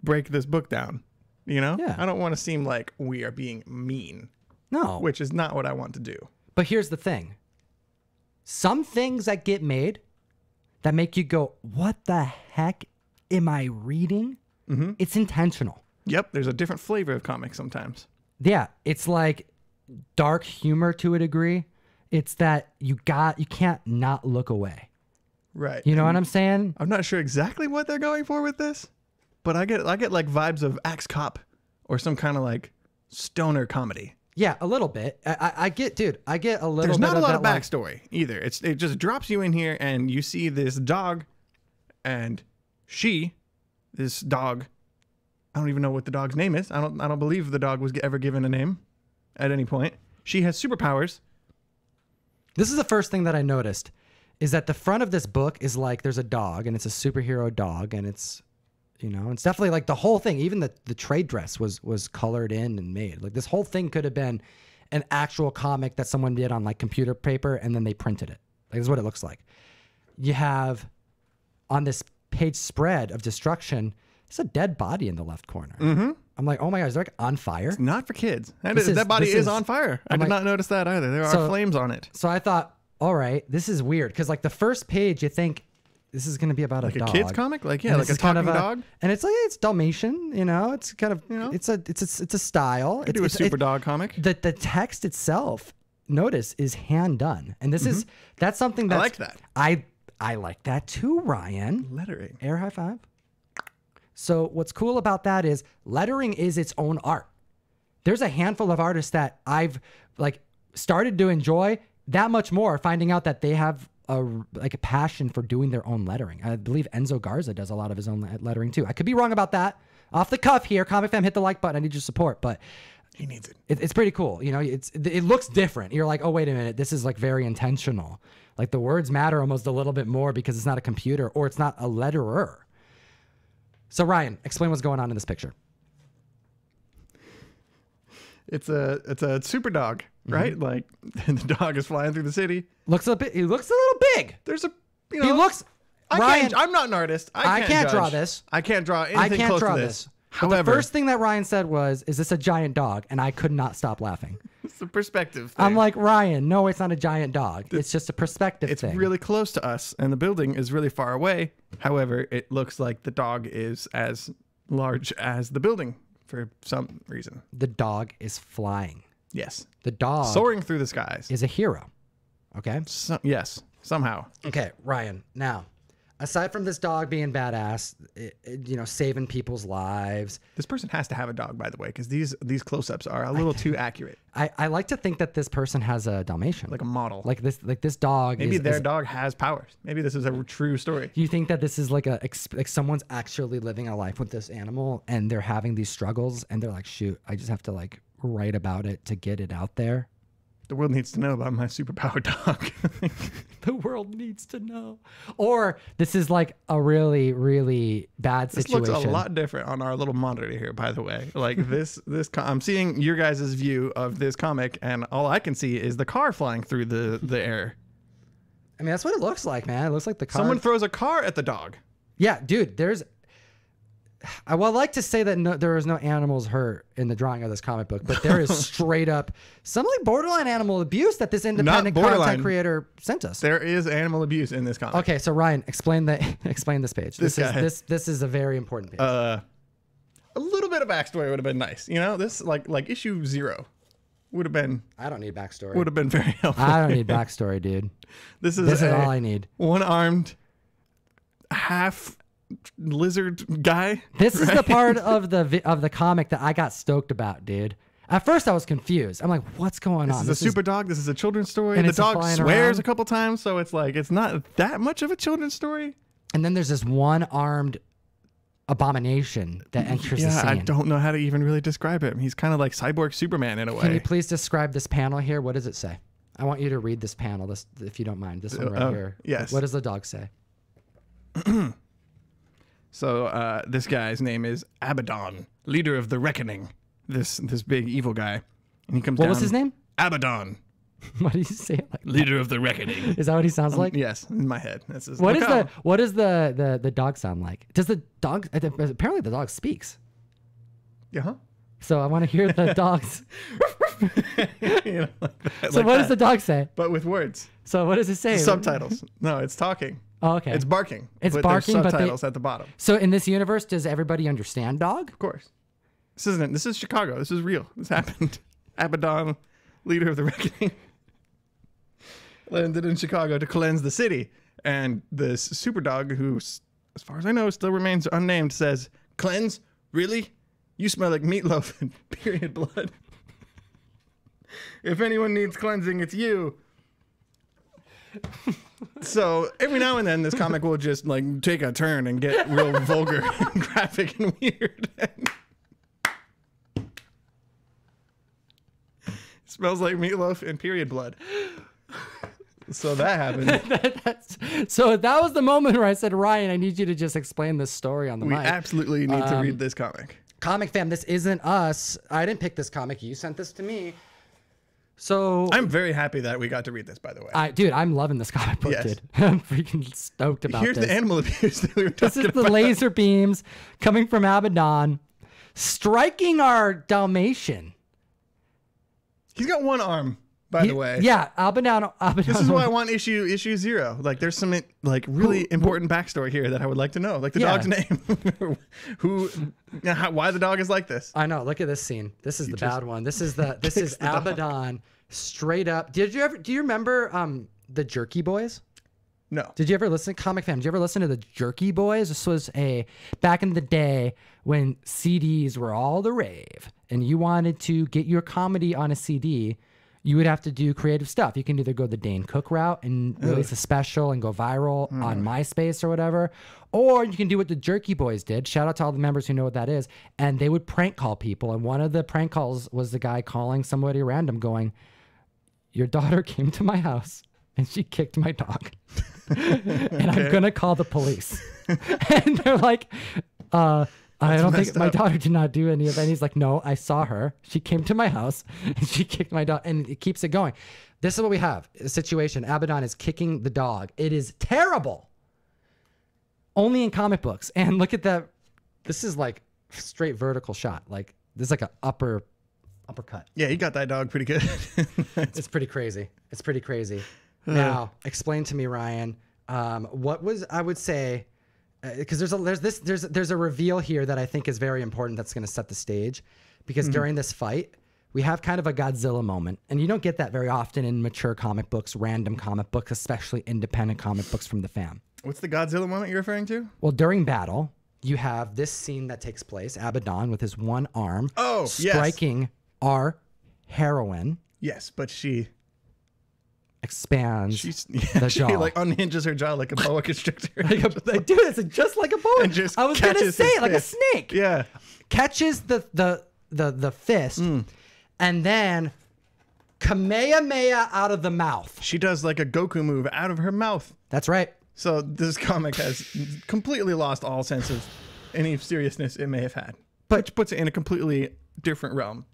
Speaker 2: break this book down?" You know,
Speaker 1: Yeah.
Speaker 2: I don't want to seem like we are being mean,
Speaker 1: No.
Speaker 2: which is not what I want to do.
Speaker 1: But here's the thing. Some things that get made that make you go, "What the heck am I reading?"
Speaker 2: Mm-hmm.
Speaker 1: It's intentional.
Speaker 2: Yep, there's a different flavor of comics sometimes.
Speaker 1: Yeah, it's like dark humor to a degree. It's that you got you can't not look away.
Speaker 2: Right.
Speaker 1: You know what I'm saying?
Speaker 2: I'm not sure exactly what they're going for with this, but I get I get like vibes of Axe Cop or some kind of like stoner comedy.
Speaker 1: Yeah, a little bit. I, I, I get, dude. I get a little. Bit.
Speaker 2: There's not a lot
Speaker 1: that,
Speaker 2: of
Speaker 1: like-
Speaker 2: backstory either. It's it just drops you in here and you see this dog, and she, this dog, I don't even know what the dog's name is. I don't I don't believe the dog was ever given a name at any point. She has superpowers.
Speaker 1: This is the first thing that I noticed is that the front of this book is like there's a dog and it's a superhero dog and it's you know it's definitely like the whole thing even the the trade dress was was colored in and made like this whole thing could have been an actual comic that someone did on like computer paper and then they printed it like this is what it looks like you have on this page spread of destruction there's a dead body in the left corner mm-hmm. i'm like oh my god is it like on fire
Speaker 2: Not for kids. That, is,
Speaker 1: is-
Speaker 2: that body is,
Speaker 1: is-
Speaker 2: on fire. I
Speaker 1: I'm
Speaker 2: did
Speaker 1: like-
Speaker 2: not notice that either. There are
Speaker 1: So-
Speaker 2: flames on it.
Speaker 1: so i thought all right this is weird because like the first page you think this is going to be about
Speaker 2: Like
Speaker 1: a
Speaker 2: a
Speaker 1: dog
Speaker 2: kids comic? Like yeah,
Speaker 1: And
Speaker 2: like a
Speaker 1: is kind of a-
Speaker 2: dog.
Speaker 1: and it's like it's Dalmatian, you know. It's kind of,
Speaker 2: You know?
Speaker 1: it's a, it's a, it's a style.
Speaker 2: Could
Speaker 1: It's,
Speaker 2: do a
Speaker 1: it's-
Speaker 2: super
Speaker 1: it-
Speaker 2: dog comic.
Speaker 1: The the text itself, notice, is hand done, and this is that's something
Speaker 2: Mm-hmm. I like that.
Speaker 1: I I like that too, Ryan.
Speaker 2: Lettering.
Speaker 1: Air high five. So what's cool about that is lettering is its own art. There's a handful of artists that I've like started to enjoy that much more, finding out that they have a like a passion for doing their own lettering. I believe Enzo Garza does a lot of his own lettering too. I could be wrong about that. Off the cuff here, Comic Fam, hit the like button. I need your support, but
Speaker 2: He needs it.
Speaker 1: it, it's pretty cool. You know, it's it looks different. You're like, oh wait a minute, this is like very intentional. Like the words matter almost a little bit more because it's not a computer or it's not a letterer. So Ryan, explain what's going on in this picture.
Speaker 2: It's a it's a super dog, right?
Speaker 1: Mm-hmm.
Speaker 2: Like [laughs] the dog is flying through the city.
Speaker 1: Looks a bit. He looks a little big.
Speaker 2: There's a you know
Speaker 1: He looks.
Speaker 2: I
Speaker 1: Ryan,
Speaker 2: can't, I'm not an artist. I
Speaker 1: I
Speaker 2: can't,
Speaker 1: can't draw this.
Speaker 2: I can't draw anything
Speaker 1: I can't
Speaker 2: close
Speaker 1: draw
Speaker 2: to
Speaker 1: this.
Speaker 2: this.
Speaker 1: But
Speaker 2: However,
Speaker 1: the first thing that Ryan said was, "Is this a giant dog?" And I could not stop laughing. [laughs]
Speaker 2: it's a perspective. Thing.
Speaker 1: I'm like, Ryan, no, it's not a giant dog. It's just a perspective
Speaker 2: it's
Speaker 1: thing.
Speaker 2: really close to us, and the building is really far away. However, it looks like the dog is as large as the building for some reason.
Speaker 1: the dog is flying.
Speaker 2: Yes,
Speaker 1: The dog
Speaker 2: soaring through the skies.
Speaker 1: is a hero. Okay.
Speaker 2: So, yes, somehow.
Speaker 1: Okay, Ryan. Now, aside from this dog being badass, it, it, you know, saving people's lives,
Speaker 2: This person has to have a dog, by the way, because these these close-ups are a little too [laughs] accurate,
Speaker 1: I, I like to think that this person has a Dalmatian.
Speaker 2: like a model.
Speaker 1: like this, like this dog.
Speaker 2: Maybe
Speaker 1: is,
Speaker 2: their
Speaker 1: is-
Speaker 2: dog has powers. Maybe this is a true story.
Speaker 1: Do you think that this is like a like someone's actually living a life with this animal and they're having these struggles and they're like, shoot, I just have to like write about it to get it out there.
Speaker 2: The world needs to know about my superpowered dog. [laughs]
Speaker 1: The world needs to know. Or this is like a really, really bad situation.
Speaker 2: this looks a lot different on our little monitor here, by the way. Like this, [laughs] this I'm seeing your guys' view of this comic, and all I can see is the car flying through the the air.
Speaker 1: I mean, that's what it looks like, man. It looks like the car.
Speaker 2: Someone throws a car at the dog.
Speaker 1: Yeah, dude, there's. I would like to say that no, there was no animals hurt in the drawing of this comic book, but there is [laughs] straight up some like borderline animal abuse that this independent content creator sent us.
Speaker 2: There is animal abuse in this comic.
Speaker 1: Okay, so Ryan, explain the [laughs] explain this page. This,
Speaker 2: This
Speaker 1: is this this is a very important page.
Speaker 2: Uh, a little bit of backstory would have been nice. You know, this like like issue zero would have been
Speaker 1: I don't need backstory.
Speaker 2: would have been very helpful.
Speaker 1: I don't need [laughs] backstory, dude.
Speaker 2: This is
Speaker 1: This is all I need.
Speaker 2: one-armed, half lizard guy.
Speaker 1: This is the part [laughs] of the of the comic that I got stoked about, dude. At first, I was confused. I'm like, "What's going on?"
Speaker 2: This is a super dog. This is a children's story.
Speaker 1: And
Speaker 2: the dog swears
Speaker 1: around.
Speaker 2: a couple times, so it's like it's not that much of a children's story.
Speaker 1: and then there's this one-armed abomination that enters the
Speaker 2: Yeah,
Speaker 1: scene.
Speaker 2: I don't know how to even really describe him. He's kind of like cyborg Superman in a way.
Speaker 1: Can you please describe this panel here? What does it say? I want you to read this panel, this if you don't mind. This one right
Speaker 2: uh,
Speaker 1: here.
Speaker 2: yes.
Speaker 1: What does the dog say? [clears throat]
Speaker 2: So uh, this guy's name is Abaddon, leader of the Reckoning. This this big evil guy, and he comes
Speaker 1: What
Speaker 2: down.
Speaker 1: was his name?
Speaker 2: Abaddon, [laughs]
Speaker 1: What do you say it like?
Speaker 2: leader of the Reckoning.
Speaker 1: Is that what he sounds like?
Speaker 2: yes, in my head. This is
Speaker 1: What
Speaker 2: look
Speaker 1: is
Speaker 2: how-
Speaker 1: the what does the, the the dog sound like? Does the dog apparently the dog speaks?
Speaker 2: Yeah. huh?
Speaker 1: So I want to hear the [laughs] dogs. [laughs]
Speaker 2: You know, like that-
Speaker 1: so
Speaker 2: like
Speaker 1: what does the dog say?
Speaker 2: But with words,
Speaker 1: So what does it say?
Speaker 2: subtitles. No, it's talking.
Speaker 1: Oh, okay.
Speaker 2: It's barking.
Speaker 1: It's
Speaker 2: but
Speaker 1: barking,
Speaker 2: There's
Speaker 1: but they-
Speaker 2: subtitles at the bottom.
Speaker 1: so in this universe, does everybody understand dog?
Speaker 2: Of course. This isn't. This is Chicago. This is real. This happened. [laughs] Abaddon leader of the Reckoning, [laughs] landed in Chicago to cleanse the city. And this super dog, who, as far as I know, still remains unnamed, says, Cleanse? Really? You smell like meatloaf [laughs] and period blood. if anyone needs cleansing, it's you. So every now and then, this comic will just like take a turn and get real [laughs] vulgar, and graphic, and weird. smells like meatloaf and period blood. So that happened. [laughs]
Speaker 1: That's, so that was the moment where I said, Ryan, I need you to just explain this story on the
Speaker 2: We
Speaker 1: mic.
Speaker 2: absolutely need to
Speaker 1: Um,
Speaker 2: read this comic.
Speaker 1: comic fam, this isn't us. I didn't pick this comic. You sent this to me. So
Speaker 2: I'm very happy that we got to read this, by the way.
Speaker 1: I, dude, I'm loving this comic book,
Speaker 2: Yes.
Speaker 1: dude. [laughs] I'm freaking stoked about
Speaker 2: Here's
Speaker 1: this.
Speaker 2: the animal [laughs] abuse that we were
Speaker 1: this is the
Speaker 2: about.
Speaker 1: laser beams coming from Abaddon, striking our Dalmatian.
Speaker 2: He's got one arm, by
Speaker 1: He-
Speaker 2: the way.
Speaker 1: Yeah, Abaddon. Abaddon.
Speaker 2: This is why I [laughs] want issue issue zero. Like, there's some like really important backstory here that I would like to know, like the
Speaker 1: Yeah.
Speaker 2: dog's name, who, how, why the dog is like this.
Speaker 1: I know. Look at this scene. This is the bad one. This is the this is. Abaddon straight up. Did you ever? Do you remember um the Jerky Boys?
Speaker 2: No,
Speaker 1: Did you ever listen, to Comic Fam? Did you ever listen to the Jerky Boys? This was a back in the day when CDs were all the rave, and you wanted to get your comedy on a CD. You would have to do creative stuff. You can either go the Dane Cook route and release a special and go viral on MySpace or whatever, or you can do what the Jerky Boys did. Shout out to all the members who know what that is. And they would prank call people. And one of the prank calls was the guy calling somebody random, going, "Your daughter [laughs] came to my house and she kicked my dog." [laughs] and I'm gonna call the police. [laughs] and they're like, uh, I don't think
Speaker 2: messed
Speaker 1: my
Speaker 2: up.
Speaker 1: daughter did not do any of that. And he's like, no, I saw her. She came to my house and she kicked my dog. And it keeps it going. This is what we have a situation. Abaddon is kicking the dog. It is terrible. Only in comic books. And look at that. This is like straight vertical shot. Like this is like an upper uppercut.
Speaker 2: yeah, he got that dog pretty good. [laughs]
Speaker 1: It's pretty crazy. It's pretty crazy. Uh. Now, explain to me, Ryan. Um, what was I would say? Uh, because there's a there's this there's there's a reveal here that I think is very important. That's going to set the stage. Because mm-hmm. during this fight, we have kind of a Godzilla moment, and you don't get that very often in mature comic books, random comic books, especially independent comic books from the fam.
Speaker 2: What's the Godzilla moment you're referring to?
Speaker 1: Well, during battle, you have this scene that takes place. Abaddon with his one arm,
Speaker 2: Oh, yes.
Speaker 1: Our heroine,
Speaker 2: Yes, but she
Speaker 1: expands.
Speaker 2: she's [laughs] yeah,
Speaker 1: The
Speaker 2: she like unhinges her jaw like a boa [laughs] constrictor. [laughs]
Speaker 1: like a, like, dude, it's just like a boa.
Speaker 2: And just
Speaker 1: I was gonna say it like a snake.
Speaker 2: yeah.
Speaker 1: Catches the the the the fist,
Speaker 2: Hmm.
Speaker 1: and then Kamehameha out of the mouth.
Speaker 2: She does like a Goku move out of her mouth.
Speaker 1: That's right.
Speaker 2: So this comic has completely lost all sense of any seriousness it may have had,
Speaker 1: But-
Speaker 2: which puts it in a completely different realm,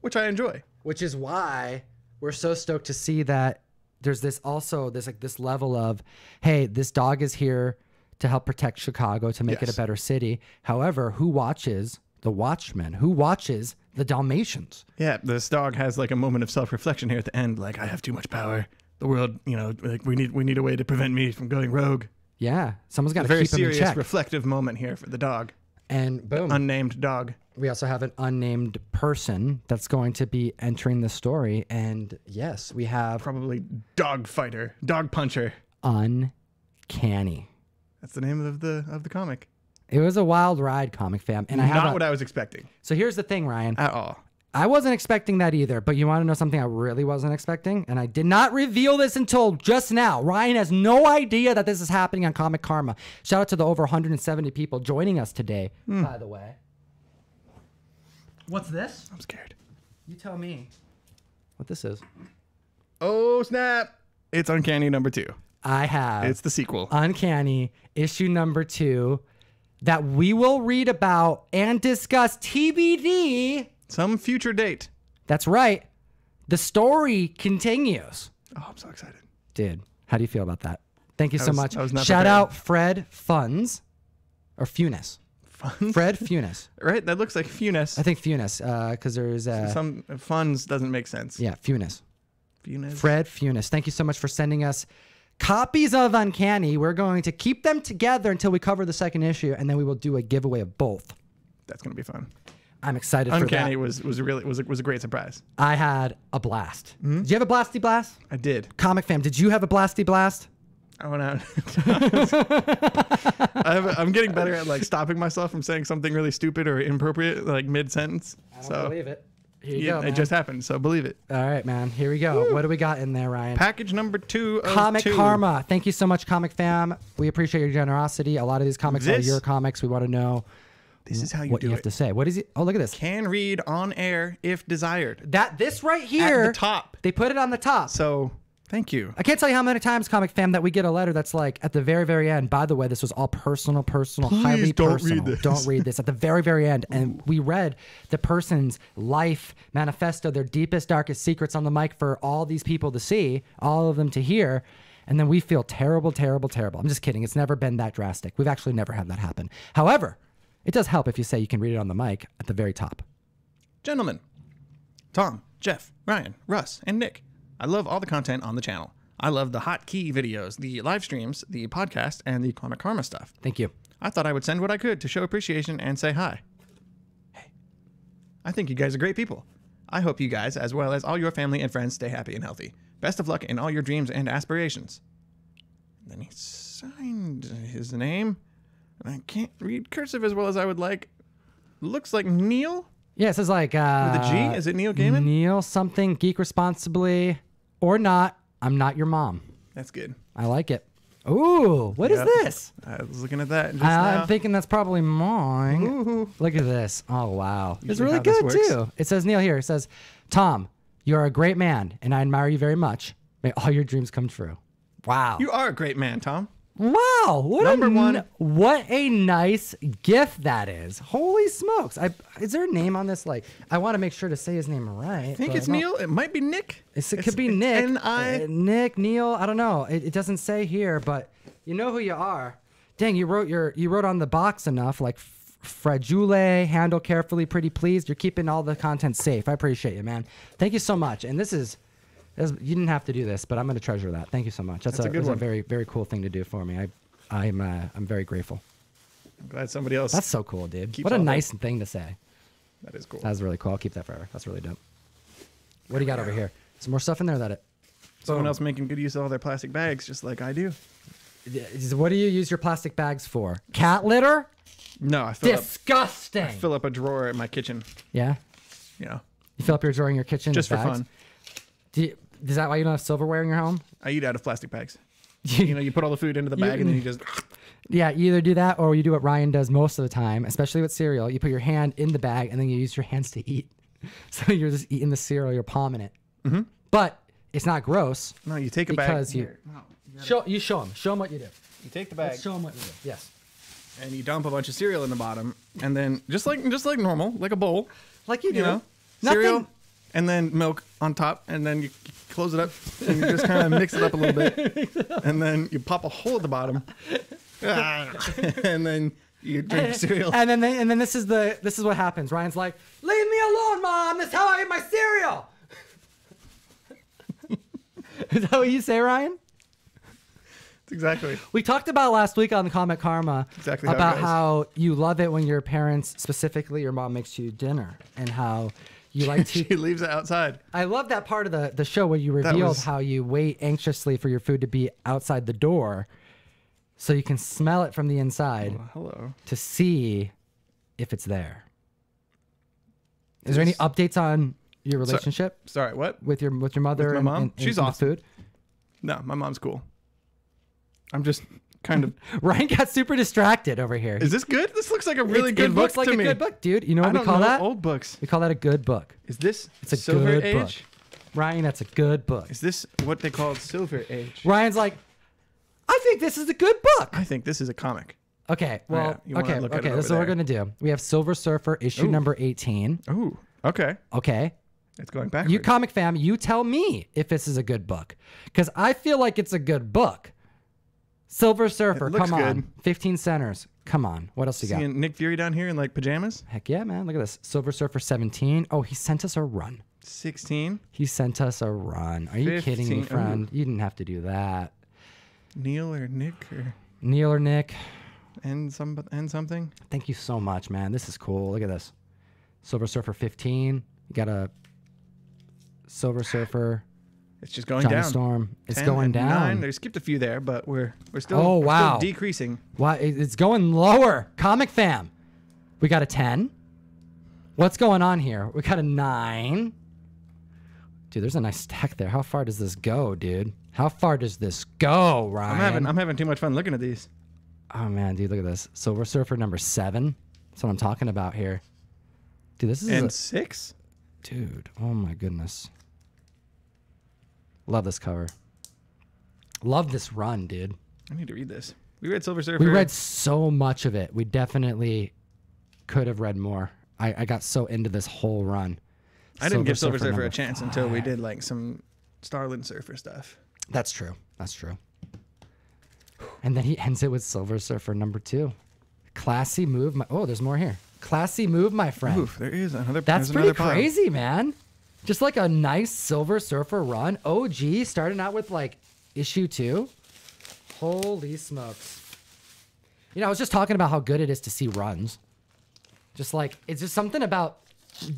Speaker 2: which I enjoy.
Speaker 1: Which is why we're so stoked to see that there's this also there's like this level of, hey, this dog is here to help protect Chicago to make it a better city. However, who watches the Watchmen? Who watches the Dalmatians?
Speaker 2: Yeah, this dog has like a moment of self-reflection here at the end. Like I have too much power. The world, you know, like we need we need a way to prevent me from going rogue.
Speaker 1: Yeah, someone's got to
Speaker 2: Very
Speaker 1: keep him in
Speaker 2: serious,
Speaker 1: check.
Speaker 2: reflective moment here for the dog,
Speaker 1: and boom,
Speaker 2: unnamed dog.
Speaker 1: We also have an unnamed person that's going to be entering the story. And yes, we have
Speaker 2: Probably dog fighter, dog puncher.
Speaker 1: Uncanny.
Speaker 2: That's the name of the of the comic.
Speaker 1: It was a wild ride, comic fam. And I have
Speaker 2: Not
Speaker 1: a-
Speaker 2: what I was expecting
Speaker 1: so here's the thing, Ryan.
Speaker 2: at all.
Speaker 1: I wasn't expecting that either, but you want to know something I really wasn't expecting? And I did not reveal this until just now. Ryan has no idea that this is happening on Comic Karma. Shout out to the over 170 people joining us today, hmm. by the way. What's this?
Speaker 2: I'm scared.
Speaker 1: You tell me what this is.
Speaker 2: Oh snap! It's Uncanny number two.
Speaker 1: I have
Speaker 2: It's the sequel.
Speaker 1: Uncanny issue number two that we will read about and discuss TBD.
Speaker 2: Some future date.
Speaker 1: That's right. The story continues.
Speaker 2: Oh, I'm so excited.
Speaker 1: Dude, how do you feel about that? Thank you so
Speaker 2: was-
Speaker 1: much.
Speaker 2: Was not
Speaker 1: Shout
Speaker 2: prepared.
Speaker 1: out Fred Funds or Funis.
Speaker 2: Funds,
Speaker 1: Fred [laughs] Funis.
Speaker 2: right? That looks like Funes.
Speaker 1: I think Funis because there's uh,
Speaker 2: Some funds doesn't make sense.
Speaker 1: yeah Funis.
Speaker 2: Funes.
Speaker 1: Fred Funis. Thank you so much for sending us copies of Uncanny. We're going to keep them together until we cover the second issue, and then we will do a giveaway of both.
Speaker 2: That's gonna be fun.
Speaker 1: I'm excited for
Speaker 2: Uncanny was was really was a, was a great surprise.
Speaker 1: I had a blast.
Speaker 2: Hmm?
Speaker 1: Did you have a blasty blast?
Speaker 2: I did.
Speaker 1: Comic fam, did you have a blasty blast?
Speaker 2: I went out. I have a, I'm getting better at like stopping myself from saying something really stupid or inappropriate like mid sentence. So believe
Speaker 1: it. Here you
Speaker 2: yeah,
Speaker 1: go.
Speaker 2: it
Speaker 1: man.
Speaker 2: just happened. So believe it.
Speaker 1: All right, man. Here we go. What do we got in there, Ryan?
Speaker 2: Package number two. Of
Speaker 1: Comic
Speaker 2: two.
Speaker 1: Karma. Thank you so much, Comic Fam. We appreciate your generosity. A lot of these comics are your comics. We want to know
Speaker 2: This is how you
Speaker 1: what
Speaker 2: do
Speaker 1: you
Speaker 2: it.
Speaker 1: have to say. What is it? Oh, look at this.
Speaker 2: Can read on air if desired.
Speaker 1: That this right here.
Speaker 2: At the top.
Speaker 1: They put it on the top.
Speaker 2: So thank you.
Speaker 1: I can't tell you how many times, Comic Fam, that we get a letter that's like at the very, very end. By the way, this was all personal, personal, highly
Speaker 2: don't read
Speaker 1: personal.
Speaker 2: this."
Speaker 1: Don't read this at the very, very end. And we read the person's life manifesto, their deepest, darkest secrets on the mic for all these people to see, all of them to hear. And then we feel terrible, terrible, terrible. I'm just kidding. It's never been that drastic. We've actually never had that happen. However, it does help if you say you can read it on the mic at the very top.
Speaker 2: Gentlemen, Tom, Jeff, Ryan, Russ, and Nick. I love all the content on the channel. I love the hotkey videos, the live streams, the podcast, and the Comic Karma stuff.
Speaker 1: Thank you.
Speaker 2: I thought I would send what I could to show appreciation and say hi. Hey, I think you guys are great people. I hope you guys, as well as all your family and friends, stay happy and healthy. Best of luck in all your dreams and aspirations. then he signed his name, and I can't read cursive as well as I would like. Looks like Neil
Speaker 1: Yeah, it says like uh,
Speaker 2: with a G. Is it Neil Gaiman?
Speaker 1: Neil something, geek responsibly, or not. I'm not your mom.
Speaker 2: That's good.
Speaker 1: I like it. Ooh, what is
Speaker 2: Yep.
Speaker 1: this?
Speaker 2: I was looking at that just now.
Speaker 1: I'm thinking that's probably mine.
Speaker 2: Ooh.
Speaker 1: Look at this. Oh wow, it's really
Speaker 2: how this
Speaker 1: good
Speaker 2: works.
Speaker 1: too. It says Neil here. It says, Tom, you are a great man, and I admire you very much. May all your dreams come true. Wow.
Speaker 2: You are a great man, Tom.
Speaker 1: Wow, what
Speaker 2: Number
Speaker 1: a
Speaker 2: one.
Speaker 1: what a nice gift that is. Holy smokes! I is there a name on this? Like, I want to make sure to say his name right.
Speaker 2: I think it's
Speaker 1: don't-
Speaker 2: Neil. It might be Nick.
Speaker 1: It's, it
Speaker 2: It's-
Speaker 1: could be Nick.
Speaker 2: N.I..
Speaker 1: Uh, Nick, Neil. I don't know. It, it doesn't say here, but you know who you are. Dang, you wrote your you wrote on the box enough, like fragile, handle carefully, pretty pleased. You're keeping all the content safe. I appreciate you, man. Thank you so much. And this is. This- You didn't have to do this, but I'm going to treasure that. Thank you so much. That's,
Speaker 2: That's
Speaker 1: a,
Speaker 2: a good one.
Speaker 1: a very, very cool thing to do for me. I, I'm, uh, I'm very grateful.
Speaker 2: I'm glad somebody else.
Speaker 1: That's so cool, dude. What a nice thing to say.
Speaker 2: that is cool.
Speaker 1: That's really cool. I'll keep that forever. That's really dope. What do you got over here? Some more stuff in there that it.
Speaker 2: Someone else making good use of all their plastic bags, just like I do.
Speaker 1: What do you use your plastic bags for? Cat litter?
Speaker 2: No, I fill up,
Speaker 1: Disgusting.
Speaker 2: fill up a drawer in my kitchen.
Speaker 1: yeah.
Speaker 2: You know,
Speaker 1: You fill up your drawer in your kitchen
Speaker 2: just for
Speaker 1: bags?
Speaker 2: fun.
Speaker 1: Do you, is that why you don't have silverware in your home?
Speaker 2: I eat out of plastic bags. [laughs] You know, you put all the food into the bag and then you just. [laughs]
Speaker 1: Yeah, you either do that or you do what Ryan does most of the time, especially with cereal. You put your hand in the bag and then you use your hands to eat. [laughs] So you're just eating the cereal, you're palming it. Mm-hmm. But it's not gross
Speaker 2: No, you take a
Speaker 1: because
Speaker 2: bag.
Speaker 1: you
Speaker 2: Here, no,
Speaker 1: show you show them. Show them what you do.
Speaker 2: you take the bag
Speaker 1: Show them what you do. Yes.
Speaker 2: and you dump a bunch of cereal in the bottom, and then just like just like normal, like a bowl,
Speaker 1: Like you do.
Speaker 2: you know,
Speaker 1: Nothing.
Speaker 2: And then milk on top, and then you close it up and you just kind of mix it up a little bit, [laughs] and then you pop a hole at the bottom, [laughs] and then you drink cereal.
Speaker 1: And then they, and then this is the this is what happens. Ryan's like, "Leave me alone, mom. That's how I eat my cereal." [laughs] is that what you say, Ryan?
Speaker 2: It's exactly.
Speaker 1: We talked about last week on the Comic Karma
Speaker 2: Exactly
Speaker 1: about
Speaker 2: goes.
Speaker 1: how you love it when your parents, specifically your mom, makes you dinner, and how you like [laughs] to.
Speaker 2: she leaves it outside.
Speaker 1: I love that part of the, the show where you revealed
Speaker 2: was-
Speaker 1: how you wait anxiously for your food to be outside the door, so you can smell it from the inside.
Speaker 2: Well, hello.
Speaker 1: to see if it's there. Is there any updates on your relationship
Speaker 2: Sorry, what?
Speaker 1: with your with your mother?
Speaker 2: my mom?
Speaker 1: and- and
Speaker 2: She's
Speaker 1: the
Speaker 2: awesome.
Speaker 1: Food.
Speaker 2: No, my mom's cool. I'm just kind of. [laughs]
Speaker 1: Ryan got super distracted over here.
Speaker 2: Is this good? This looks like a really
Speaker 1: it,
Speaker 2: good
Speaker 1: it
Speaker 2: book
Speaker 1: looks like
Speaker 2: to
Speaker 1: a
Speaker 2: me.
Speaker 1: good book, dude. You know
Speaker 2: I
Speaker 1: what we
Speaker 2: don't
Speaker 1: call
Speaker 2: know
Speaker 1: that?
Speaker 2: old books.
Speaker 1: We call that a good book.
Speaker 2: Is this
Speaker 1: It's a
Speaker 2: Silver
Speaker 1: good
Speaker 2: Age?
Speaker 1: book. Ryan, that's a good book.
Speaker 2: Is this what they call Silver Age?
Speaker 1: Ryan's like, I think this is a good book.
Speaker 2: I think this is a comic.
Speaker 1: Okay, well,
Speaker 2: you
Speaker 1: okay,
Speaker 2: look
Speaker 1: okay. This is what we're gonna do. We have Silver Surfer issue
Speaker 2: Ooh.
Speaker 1: number eighteen.
Speaker 2: Oh, okay.
Speaker 1: Okay,
Speaker 2: It's going back.
Speaker 1: You comic fam, you tell me if this is a good book. Because I feel like it's a good book. Silver Surfer, come on.
Speaker 2: good.
Speaker 1: 15 centers. Come on. What else you got?
Speaker 2: Seeing Nick Fury down here in like pajamas.
Speaker 1: Heck yeah, man. Look at this. Silver Surfer 17. Oh, he sent us a run.
Speaker 2: 16.
Speaker 1: He sent us a run. Are you kidding me,
Speaker 2: 15.
Speaker 1: friend? You didn't have to do that.
Speaker 2: Neil or Nick or
Speaker 1: Neil or Nick,
Speaker 2: and some and something.
Speaker 1: thank you so much, man. This is cool. Look at this. Silver Surfer 15. You got a Silver Surfer
Speaker 2: It's just going
Speaker 1: Johnny
Speaker 2: down.
Speaker 1: Storm. It's going down.
Speaker 2: Nine. They skipped a few there, but we're we're still,
Speaker 1: Oh,
Speaker 2: we're still
Speaker 1: wow.
Speaker 2: decreasing.
Speaker 1: Why it's going lower. Comic fam. We got a 10. What's going on here? We got a 9. Dude, there's a nice stack there. How far does this go, dude? How far does this go, Ryan?
Speaker 2: I'm having I'm having too much fun looking at these.
Speaker 1: oh man, dude, look at this. Silver Surfer number 7. That's what I'm talking about here. Dude, this is
Speaker 2: And
Speaker 1: a,
Speaker 2: six.
Speaker 1: dude. Oh my goodness. Love this cover. Love this run, dude.
Speaker 2: I need to read this. We read Silver Surfer.
Speaker 1: We read so much of it. We definitely could have read more. I, I got so into this whole run.
Speaker 2: I didn't give Silver
Speaker 1: Surfer
Speaker 2: Surfer a chance until we did like some Starlin Surfer stuff.
Speaker 1: That's true. That's true. And then he ends it with Silver Surfer number two. Classy move. My, oh, there's more here. Classy move, my friend.
Speaker 2: Oof, there is another.
Speaker 1: That's pretty
Speaker 2: another
Speaker 1: crazy, man. Just like a nice Silver Surfer run. OG starting out with like issue two. Holy smokes. You know, I was just talking about how good it is to see runs. Just like, it's just something about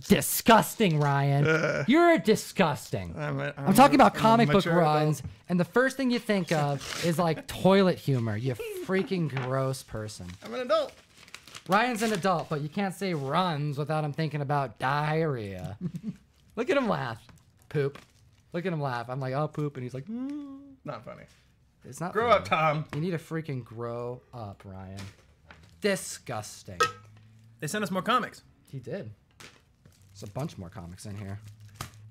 Speaker 1: disgusting, Ryan. Uh. You're disgusting.
Speaker 2: I'm, a,
Speaker 1: I'm talking
Speaker 2: a-
Speaker 1: about
Speaker 2: I'm
Speaker 1: comic book
Speaker 2: adult.
Speaker 1: runs, and the first thing you think of is like toilet humor. You freaking gross person.
Speaker 2: I'm an adult.
Speaker 1: Ryan's an adult, but you can't say runs without him thinking about diarrhea. [laughs] Look at him laugh. Poop. Look at him laugh. I'm like, oh, poop. And he's like, "Mm."
Speaker 2: Not funny.
Speaker 1: it's not.
Speaker 2: Grow
Speaker 1: funny.
Speaker 2: up, Tom.
Speaker 1: You need to freaking grow up, Ryan. Disgusting.
Speaker 2: They sent us more comics.
Speaker 1: He did. There's a bunch more comics in here.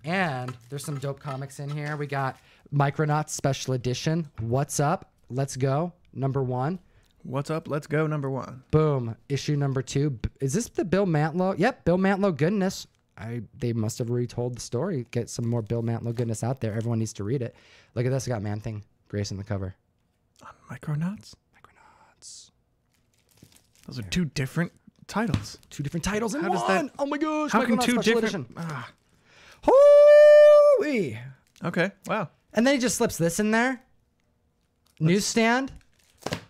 Speaker 1: And there's some dope comics in here. We got Micronauts Special Edition. What's up? Let's go. Number one.
Speaker 2: What's up? Let's go. Number one.
Speaker 1: Boom. Issue number two. Is this the Bill Mantlo? Yep, Bill Mantlo goodness. I they must have retold the story. Get some more Bill Mantlo goodness out there. Everyone needs to read it. Look at this. I got Man Thing Grace in the cover.
Speaker 2: On Micronauts.
Speaker 1: Micronauts.
Speaker 2: Those are two different titles.
Speaker 1: Two different titles in
Speaker 2: How
Speaker 1: one.
Speaker 2: does that-
Speaker 1: oh my gosh.
Speaker 2: How can two different?
Speaker 1: Edition.
Speaker 2: Ah,
Speaker 1: Hoo-wee.
Speaker 2: okay. Wow.
Speaker 1: And then he just slips this in there. Newsstand.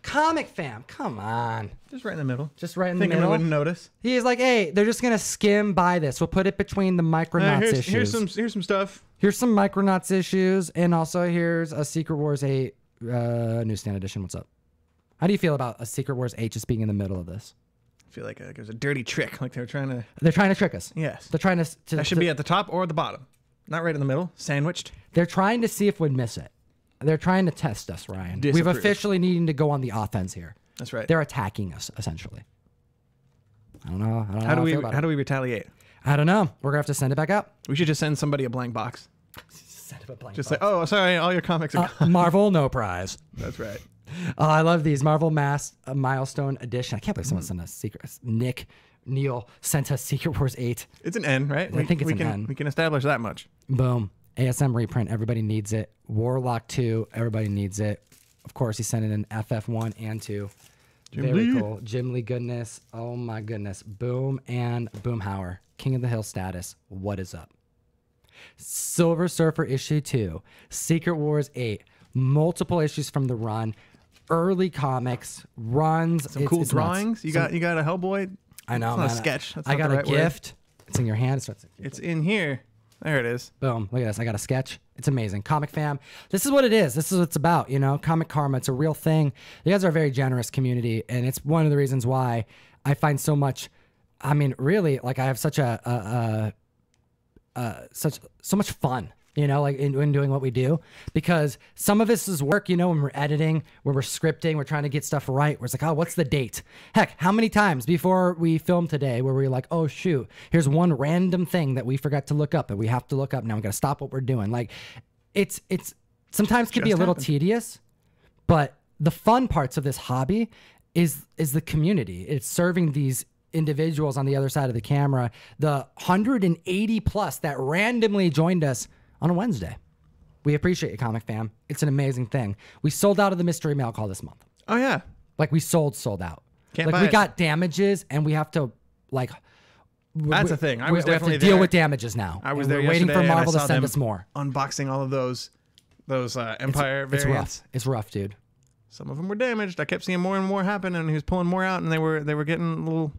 Speaker 1: Comic fam. Come on.
Speaker 2: Just right in the middle.
Speaker 1: Just right in
Speaker 2: Thinking
Speaker 1: the
Speaker 2: we
Speaker 1: middle.
Speaker 2: wouldn't notice.
Speaker 1: He's like, hey, they're just gonna skim by this. We'll put it between the
Speaker 2: Uh,
Speaker 1: Micronauts
Speaker 2: here's,
Speaker 1: issues.
Speaker 2: here's some here's some stuff.
Speaker 1: Here's some Micronauts issues, and also here's a Secret Wars 8 uh, newsstand edition. What's up? How do you feel about a Secret Wars 8 just being in the middle of this?
Speaker 2: I feel like, it was a dirty trick. Like they're trying to.
Speaker 1: They're trying to trick us.
Speaker 2: Yes.
Speaker 1: They're trying to. to
Speaker 2: That should
Speaker 1: to-
Speaker 2: be at the top or the bottom. Not right in the middle. Sandwiched.
Speaker 1: They're trying to see if we'd miss it. They're trying to test us, Ryan. We've officially needing to go on the offense here.
Speaker 2: That's right.
Speaker 1: They're attacking us essentially. I don't know. I don't know
Speaker 2: how do
Speaker 1: I
Speaker 2: we how do we retaliate?
Speaker 1: I don't know. We're gonna have to send it back out.
Speaker 2: We should just send somebody a blank box.
Speaker 1: Send a blank
Speaker 2: Just say, oh, sorry, all your comics are.
Speaker 1: Uh, Marvel, no prize.
Speaker 2: That's right. [laughs]
Speaker 1: Oh, I love these Marvel Mass uh, Milestone Edition. I can't believe someone sent us secret. Nick Neil sent us Secret Wars Eight.
Speaker 2: It's an N, right?
Speaker 1: I think it's
Speaker 2: we
Speaker 1: an
Speaker 2: can,
Speaker 1: N.
Speaker 2: We can establish that much.
Speaker 1: Boom. ASM reprint. Everybody needs it. Warlock Two. Everybody needs it. Of course, he sent in FF One and Two. Very
Speaker 2: Lee.
Speaker 1: cool. Jim Lee goodness. Oh my goodness. Boom and Boomhauer. King of the Hill status. What is up? Silver Surfer issue two. Secret Wars eight. Multiple issues from the run. Early comics runs.
Speaker 2: Some
Speaker 1: It's-
Speaker 2: cool
Speaker 1: it's nuts.
Speaker 2: drawings. You
Speaker 1: Some-
Speaker 2: got you got a Hellboy.
Speaker 1: I know.
Speaker 2: It's not a sketch. That's
Speaker 1: I got a
Speaker 2: right word.
Speaker 1: gift. It's in your hand. It's,
Speaker 2: It's in here. There it is.
Speaker 1: Boom. Look at this. I got a sketch. It's amazing. Comic fam. This is what it is. This is what it's about. You know, comic karma. It's a real thing. You guys are a very generous community. And it's one of the reasons why I find so much. I mean, really, like I have such a, a, a, a such, so much fun, you know, like in, in doing what we do because some of this is work, you know, when we're editing, when we're scripting, we're trying to get stuff right. Where it's like, oh, what's the date? Heck, how many times before we filmed today where we are like, oh, shoot, here's one random thing that we forgot to look up that we have to look up now. We got to stop what we're doing. Like, it's, it's sometimes can be a little
Speaker 2: happened.
Speaker 1: tedious, but the fun parts of this hobby is is the community. It's serving these individuals on the other side of the camera, the 180 plus that randomly joined us on a Wednesday. We appreciate you, comic fam. It's an amazing thing. We sold out of the mystery mail call this month.
Speaker 2: Oh yeah.
Speaker 1: Like we sold, sold out.
Speaker 2: Can't
Speaker 1: like
Speaker 2: buy
Speaker 1: we
Speaker 2: it.
Speaker 1: got damages, and we have to like. w-
Speaker 2: That's the thing. I
Speaker 1: we-
Speaker 2: was
Speaker 1: we have to deal
Speaker 2: there.
Speaker 1: with damages now.
Speaker 2: I was
Speaker 1: and
Speaker 2: there
Speaker 1: we're waiting for
Speaker 2: yesterday, and I
Speaker 1: Marvel to send us more.
Speaker 2: Unboxing all of those those uh, Empire
Speaker 1: It's
Speaker 2: variants.
Speaker 1: rough. It's rough, dude.
Speaker 2: Some of them were damaged. I kept seeing more and more happen, and he was pulling more out, and they were they were getting a little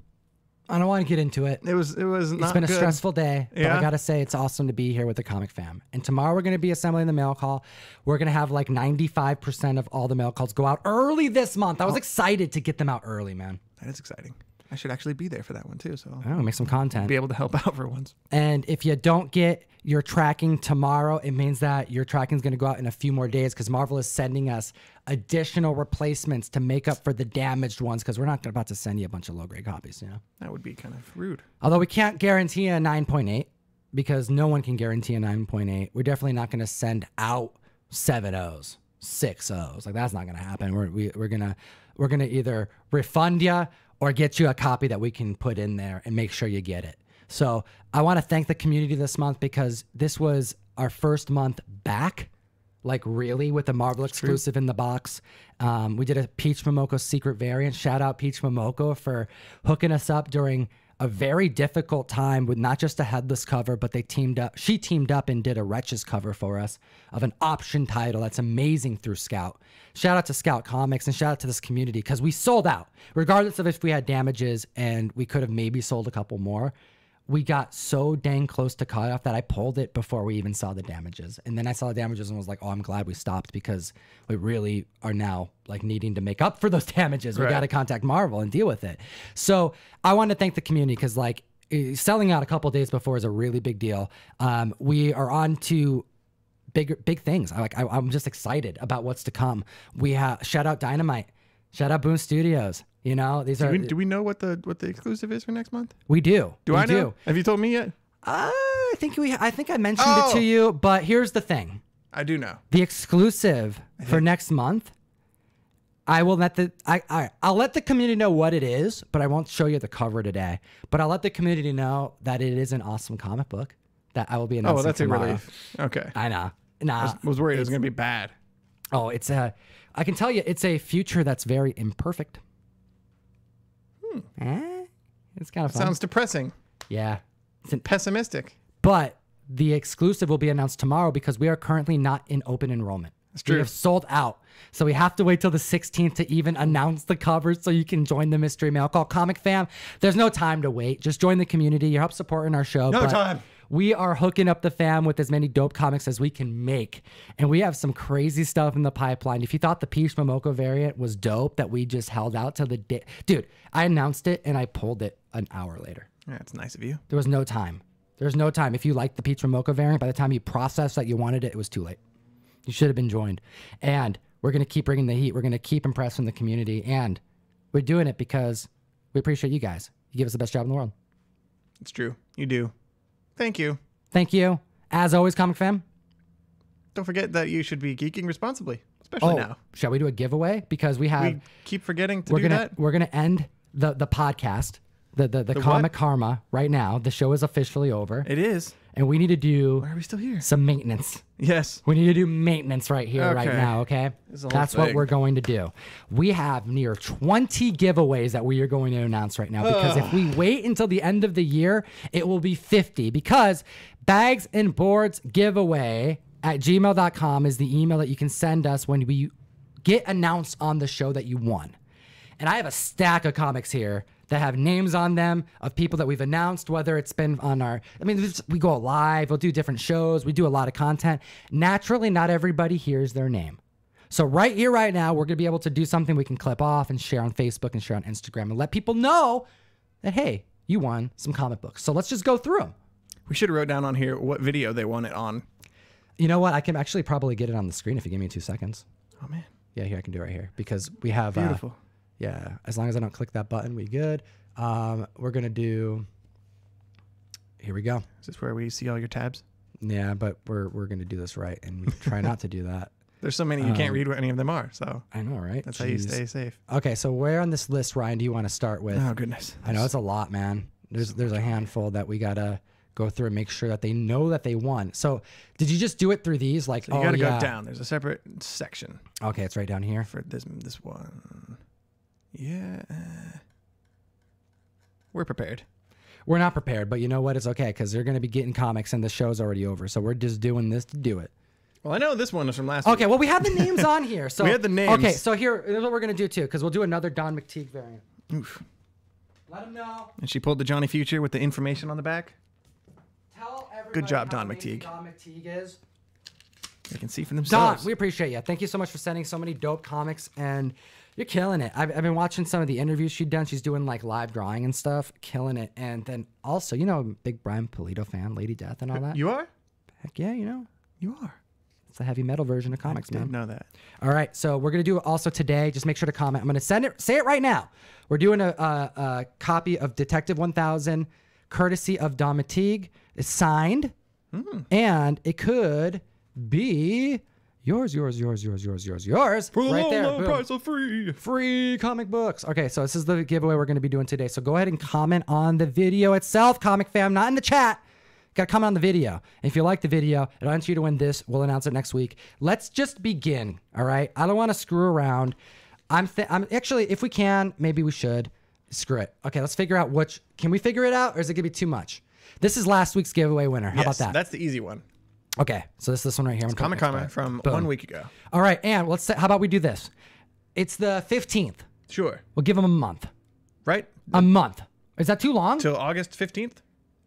Speaker 1: I don't want to get into it.
Speaker 2: It was it was not
Speaker 1: It's been a
Speaker 2: good.
Speaker 1: stressful day, but I gotta say it's awesome to be here with the comic fam. And tomorrow we're gonna be assembling the mail call. We're gonna have like 95% of all the mail calls go out early this month. I
Speaker 2: Oh.
Speaker 1: was excited to get them out early, man.
Speaker 2: That is exciting. I should actually be there for that one too, so I'll
Speaker 1: Oh, make some content.
Speaker 2: be able to help [laughs] out for once.
Speaker 1: And if you don't get your tracking tomorrow, it means that your tracking is going to go out in a few more days because Marvel is sending us additional replacements to make up for the damaged ones because we're not about to send you a bunch of low grade copies, you know?
Speaker 2: That would be kind of rude.
Speaker 1: Although we can't guarantee a 9.8 because no one can guarantee a 9.8. We're definitely not going to send out seven O's, six O's. Like that's not going to happen. We're we, we're gonna we're gonna either refund you or get you a copy that we can put in there and make sure you get it. So I want to thank the community this month because this was our first month back like really with the Marvel exclusive in the box. Um, we did a Peach Momoko secret variant. Shout out Peach Momoko for hooking us up during a very difficult time with not just a headless cover, but they teamed up. She teamed up and did a Wretches cover for us of an option title that's amazing through Scout. Shout out to Scout Comics and shout out to this community because we sold out, regardless of if we had damages and we could have maybe sold a couple more we got so dang close to cutoff that I pulled it before we even saw the damages. And then I saw the damages and was like, oh, I'm glad we stopped because we really are now like needing to make up for those [laughs] damages. We got to contact Marvel and deal with it. So I want to thank the community because like selling out a couple days before is a really big deal. Um, we are on to bigger big things. I like I, I'm just excited about what's to come. We have shout out Dynamite, shout out Boom Studios. You know these
Speaker 2: Do
Speaker 1: are
Speaker 2: we, do we know what the what the exclusive is for next month?
Speaker 1: we do.
Speaker 2: Do
Speaker 1: we
Speaker 2: I know?
Speaker 1: Do.
Speaker 2: Have you told me yet?
Speaker 1: Uh, I think we. I think I mentioned it
Speaker 2: Oh.
Speaker 1: to you, but here's the thing:
Speaker 2: I do know.
Speaker 1: the exclusive for next month. I will let the I, I I'll let the community know what it is, but I won't show you the cover today. But I'll let the community know that it is an awesome comic book that I will be
Speaker 2: Oh,
Speaker 1: announcing
Speaker 2: well, that's
Speaker 1: tomorrow.
Speaker 2: a relief. Okay.
Speaker 1: I know. Nah.
Speaker 2: I was worried it was gonna be bad.
Speaker 1: Oh, it's a. I can tell you, it's a future that's very imperfect. Eh, it's kind of fun.
Speaker 2: Sounds depressing.
Speaker 1: yeah. It's an
Speaker 2: Pessimistic.
Speaker 1: But the exclusive will be announced tomorrow because we are currently not in open enrollment. That's
Speaker 2: true.
Speaker 1: We have sold out. So we have to wait till the 16th to even announce the covers so you can join the mystery mail call comic fam. There's no time to wait. Just join the community. You help supporting our show.
Speaker 2: No time.
Speaker 1: We are hooking up the fam with as many dope comics as we can make. And we have some crazy stuff in the pipeline. If you thought the Peach Momoko variant was dope that we just held out till the day. Dude, I announced it and I pulled it an hour later.
Speaker 2: Yeah, it's nice of you.
Speaker 1: There was no time. There's no time. If you liked the Peach Momoko variant, by the time you processed that you wanted it, it was too late. You should have been joined. And we're going to keep bringing the heat. We're going to keep impressing the community. And we're doing it because we appreciate you guys. You give us the best job in the world.
Speaker 2: It's true. You do. Thank you.
Speaker 1: Thank you. As always, Comic Fam.
Speaker 2: Don't forget that you should be geeking responsibly, especially
Speaker 1: Oh,
Speaker 2: now.
Speaker 1: shall we do a giveaway? Because we have,
Speaker 2: We keep forgetting to
Speaker 1: we're
Speaker 2: do
Speaker 1: gonna
Speaker 2: that.
Speaker 1: we're gonna end the the podcast, the the, the,
Speaker 2: what?
Speaker 1: comic karma right now. The show is officially over,
Speaker 2: It is.
Speaker 1: And we need to do
Speaker 2: Why are we still here?
Speaker 1: some maintenance.
Speaker 2: Yes.
Speaker 1: We need to do maintenance right here, right
Speaker 2: Okay.
Speaker 1: now, okay?
Speaker 2: is a whole
Speaker 1: That's what
Speaker 2: thing.
Speaker 1: we're going to do. We have near 20 giveaways that we are going to announce right now because if we wait until the end of the year, it will be 50 because bags and boards giveaway at gmail.com is the email that you can send us when we get announced on the show that you won. And I have a stack of comics here that have names on them of people that we've announced, whether it's been on our, I mean, this- we go live, we'll do different shows, we do a lot of content. Naturally, not everybody hears their name. So, right here, right now, we're going to be able to do something we can clip off and share on Facebook and share on Instagram and let people know that, hey, you won some comic books. So, let's just go through them.
Speaker 2: We should have wrote down on here what video they won it on.
Speaker 1: You know what? I can actually probably get it on the screen if you give me two seconds.
Speaker 2: Oh man.
Speaker 1: Yeah, here, I can do it right here because we have. uh,
Speaker 2: Beautiful.
Speaker 1: Yeah, as long as I don't click that button, we good. Um, we're gonna do. Here we go.
Speaker 2: Is this where we see all your tabs?
Speaker 1: Yeah, but we're we're gonna do this right and try not to do that. [laughs]
Speaker 2: There's so many you can't read what any of them are, so
Speaker 1: I know, right?
Speaker 2: that's how you
Speaker 1: Um,
Speaker 2: stay safe.
Speaker 1: Okay, so where on this list, Ryan, do you want to start with?
Speaker 2: Oh goodness.
Speaker 1: I know it's a lot, man. There's there's a handful that we gotta go through and make sure that they know that they won. So, did you just do it through these? Like,
Speaker 2: So you
Speaker 1: oh
Speaker 2: got to
Speaker 1: yeah.
Speaker 2: go down. There's a separate section
Speaker 1: Okay, it's right down here.
Speaker 2: for this this one. Yeah. Uh, we're prepared.
Speaker 1: We're not prepared, but you know what? It's okay because they're gonna be getting comics and the show's already over. So we're just doing this to do it.
Speaker 2: Well, I know this one is from last
Speaker 1: Okay,
Speaker 2: week.
Speaker 1: well, we have the names on here. [laughs] So
Speaker 2: We had the names.
Speaker 1: Okay, so here, here's what we're gonna do too, because we'll do another Dawn McTeigue variant.
Speaker 2: Oof.
Speaker 1: Let them know.
Speaker 2: And she pulled the Johnny Future with the information on the back.
Speaker 1: Tell everybody
Speaker 2: job,
Speaker 1: how Dawn
Speaker 2: McTeigue.
Speaker 1: Dawn McTeigue is.
Speaker 2: They can see for themselves.
Speaker 1: Dawn, we appreciate you. Thank you so much for sending so many dope comics, and you're killing it. I've, I've been watching some of the interviews she's done. She's doing like live drawing and stuff, killing it. And then also, you know, big Brian Pulido fan, Lady Death, and all that.
Speaker 2: you are?
Speaker 1: Heck yeah, you know,
Speaker 2: You are.
Speaker 1: it's the heavy metal version of comics,
Speaker 2: Didn't
Speaker 1: man.
Speaker 2: know that.
Speaker 1: All right, so we're gonna do it also today. Just make sure to comment. I'm gonna send it. Say it right now. We're doing a, a, a copy of Detective 1000, courtesy of Dawn McTeigue. It's signed, hmm. and it could be yours, yours, yours, yours, yours, yours, yours. right there. low Boom.
Speaker 2: of free.
Speaker 1: Free comic books. Okay, so this is the giveaway we're going to be doing today. So go ahead and comment on the video itself, comic fam, not in the chat. Got to comment on the video. And if you like the video, it'll enter you to win this. We'll announce it next week. Let's just begin. All right. I don't want to screw around. I'm. Th- I'm actually, if we can, maybe we should. Screw it. Okay, let's figure out which. Can we figure it out, or is it gonna be too much? This is last week's giveaway winner. How about that?
Speaker 2: That's the easy one.
Speaker 1: Okay, so this is this one right here.
Speaker 2: Comic
Speaker 1: about.
Speaker 2: from
Speaker 1: Boom.
Speaker 2: one week ago.
Speaker 1: All right, and let's. Say, how about we do this? It's the 15th.
Speaker 2: Sure.
Speaker 1: We'll give them a month.
Speaker 2: Right?
Speaker 1: A month. Is that too long?
Speaker 2: Till August 15th?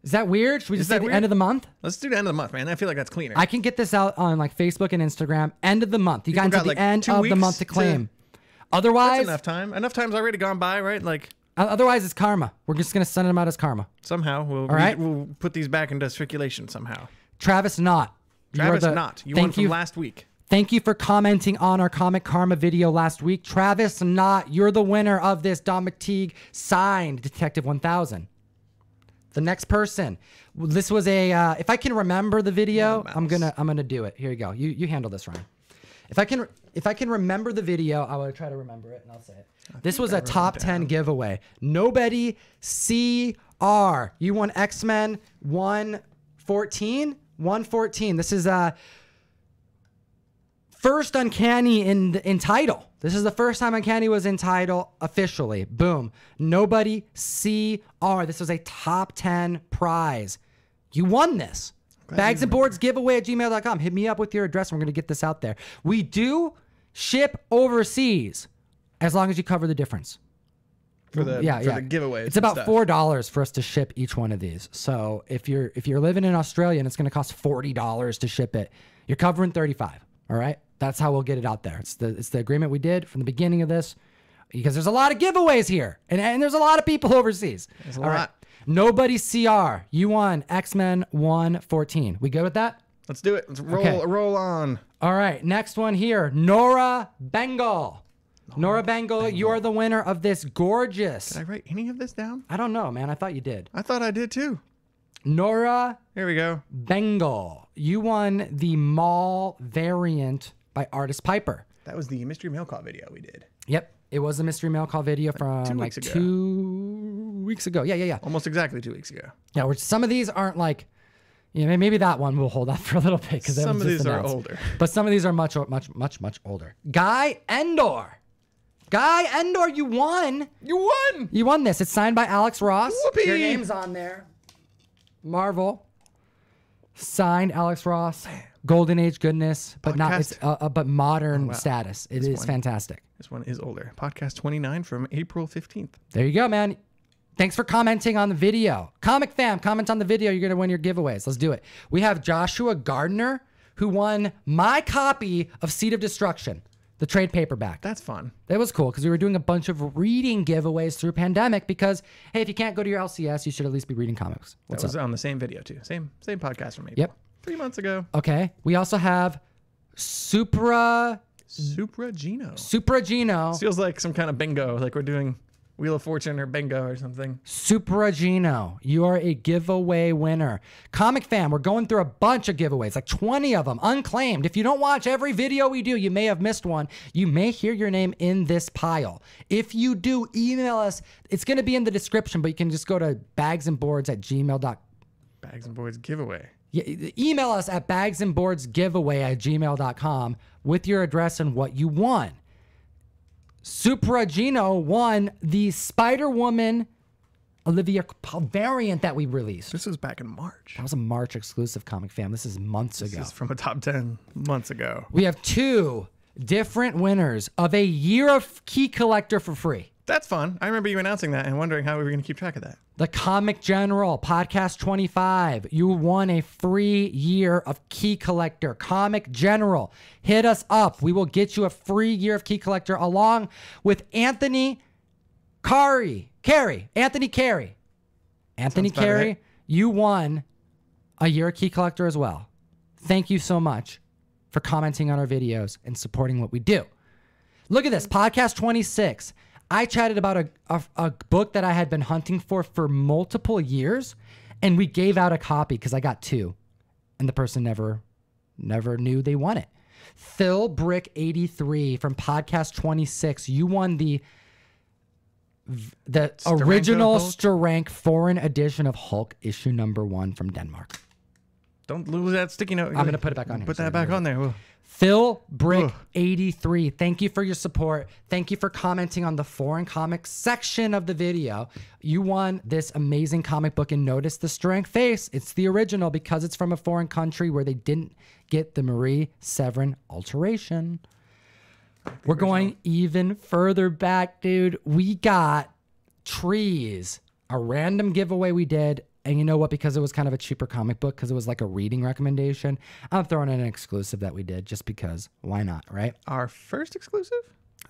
Speaker 1: Is that weird? Should we just say the
Speaker 2: weird?
Speaker 1: end of the month?
Speaker 2: Let's do the end of the month, man. I feel like that's cleaner.
Speaker 1: I can get this out on like Facebook and Instagram. End of the month. You got until
Speaker 2: got,
Speaker 1: the
Speaker 2: like,
Speaker 1: end of the month to
Speaker 2: to-
Speaker 1: claim.
Speaker 2: That's
Speaker 1: Otherwise,
Speaker 2: enough time. Enough time's already gone by, right? Like
Speaker 1: otherwise it's karma. We're just gonna send them out as karma.
Speaker 2: somehow we'll re-
Speaker 1: right.
Speaker 2: we'll put these back into circulation somehow.
Speaker 1: Travis Knott.
Speaker 2: Travis
Speaker 1: the-
Speaker 2: Knott, you
Speaker 1: thank
Speaker 2: won from
Speaker 1: you.
Speaker 2: last week.
Speaker 1: Thank you for commenting on our Comic Karma video last week. Travis Knott, you're the winner of this Dawn McTeigue signed Detective 1000. The next person. This was a. Uh, if I can remember the video, I'm gonna. I'm gonna do it. Here you go. You you handle this, Ryan. If I can. If I can remember the video, I will try to remember it, and I'll say it. This was a top 10 giveaway. Nobody CR. You won X Men 114. 114. This is uh first uncanny in in title. This is the first time uncanny was in title officially. Boom. Nobody cr this was a top 10 prize. You won this. Bags and boards giveaway at gmail.com hit me up with your address. And we're going to get this out there. We do ship overseas as long as you cover the difference
Speaker 2: For the
Speaker 1: yeah,
Speaker 2: for
Speaker 1: yeah.
Speaker 2: the giveaways.
Speaker 1: It's about
Speaker 2: stuff.
Speaker 1: four dollars for us to ship each one of these. So if you're if you're living in Australia and it's going to cost forty dollars to ship it, you're covering thirty five. All right, that's how we'll get it out there. It's the it's the agreement we did from the beginning of this, because there's a lot of giveaways here, and and there's a lot of people [laughs] overseas.
Speaker 2: There's a
Speaker 1: All right.
Speaker 2: lot.
Speaker 1: Nobody CR. You won X Men one fourteen. We good with that?
Speaker 2: Let's do it. Let's roll
Speaker 1: Okay.
Speaker 2: roll on.
Speaker 1: All right, next one here. Nora Bengal. Nora Bengal, you are the winner of this gorgeous.
Speaker 2: Did I write any of this down?
Speaker 1: I don't know, man. I thought you did.
Speaker 2: I thought I did too.
Speaker 1: Nora
Speaker 2: Here we go.
Speaker 1: Bengal. You won the mall variant by Artist Piper.
Speaker 2: That was the mystery mail call video we did.
Speaker 1: Yep. It was a mystery mail call video from
Speaker 2: two
Speaker 1: like
Speaker 2: weeks ago.
Speaker 1: two weeks ago. Yeah, yeah, yeah.
Speaker 2: Almost exactly two weeks ago.
Speaker 1: Yeah, which some of these aren't like, you know, maybe that one we'll hold off [laughs] for a little bit because
Speaker 2: Some of these are older.
Speaker 1: But some of these are much, much, much, much older. Guy Endor. Guy Endor, you won.
Speaker 2: You won.
Speaker 1: You won this. It's signed by Alex Ross.
Speaker 2: Whoopee.
Speaker 1: Your name's on there. Marvel. Signed Alex Ross. Golden Age goodness, but not it's uh, uh, but modern
Speaker 2: wow.
Speaker 1: status. It is
Speaker 2: one.
Speaker 1: fantastic.
Speaker 2: This one is older. Podcast 29 from April 15th.
Speaker 1: There you go, man. Thanks for commenting on the video. Comic fam, comment on the video. You're gonna win your giveaways. Let's do it. We have Joshua Gardner, who won my copy of Seed of Destruction, the trade paperback.
Speaker 2: That's fun.
Speaker 1: That was cool because we were doing a bunch of reading giveaways through pandemic. Because hey, if you can't go to your LCS, you should at least be reading comics.
Speaker 2: That was
Speaker 1: up?
Speaker 2: on the same video too. Same same podcast from April.
Speaker 1: Yep.
Speaker 2: Three months ago.
Speaker 1: Okay. We also have Supra
Speaker 2: Supra Gino.
Speaker 1: Supra Gino.
Speaker 2: Feels like some kind of bingo, like we're doing Wheel of Fortune or bingo or something.
Speaker 1: Supra Gino. You are a giveaway winner. Comic fam, we're going through a bunch of giveaways, like 20 of them, unclaimed. If you don't watch every video we do, you may have missed one. You may hear your name in this pile. If you do, email us. It's going to be in the description, but you can just go to bagsandboards at gmail.com.
Speaker 2: Bags and boards giveaway.
Speaker 1: Yeah, email us at bagsandboardsgiveaway at gmail.com with your address and what you won. Supra Gino won the Spider Woman Olivia Paul variant that we released.
Speaker 2: This was back in March.
Speaker 1: That was a March exclusive comic fam. This is months ago.
Speaker 2: This is from a top 10 months ago.
Speaker 1: We have two different winners of a year of key collector for free.
Speaker 2: That's fun. I remember you announcing that and wondering how we were going to keep track of that.
Speaker 1: The Comic General Podcast 25. You won a free year of Key Collector. Comic General. Hit us up. We will get you a free year of Key Collector along with Anthony Carey. Carey. Anthony Carey. Anthony
Speaker 2: Sounds
Speaker 1: Carey,
Speaker 2: right.
Speaker 1: you won a year of Key Collector as well. Thank you so much for commenting on our videos and supporting what we do. Look at this podcast 26. I chatted about a, a, a book that I had been hunting for for multiple years, and we gave out a copy because I got two, and the person never, never knew they won it. Phil Brick 83 from podcast 26. You won the the
Speaker 2: Steranko
Speaker 1: original
Speaker 2: Hulk?
Speaker 1: Steranko foreign edition of Hulk issue number one from Denmark.
Speaker 2: Don't lose that sticky note.
Speaker 1: I'm gonna put it back on here
Speaker 2: Put that back on there. Whoa.
Speaker 1: Phil Brick
Speaker 2: Ugh.
Speaker 1: 83. Thank you for your support. Thank you for commenting on the foreign comics section of the video. You won this amazing comic book and notice the strength face. It's the original because it's from a foreign country where they didn't get the Marie Severin alteration. We're going even further back, dude. We got trees, a random giveaway we did. And you know what? Because it was kind of a cheaper comic book, because it was like a reading recommendation, I'm throwing in an exclusive that we did just because. Why not, right?
Speaker 2: Our first exclusive?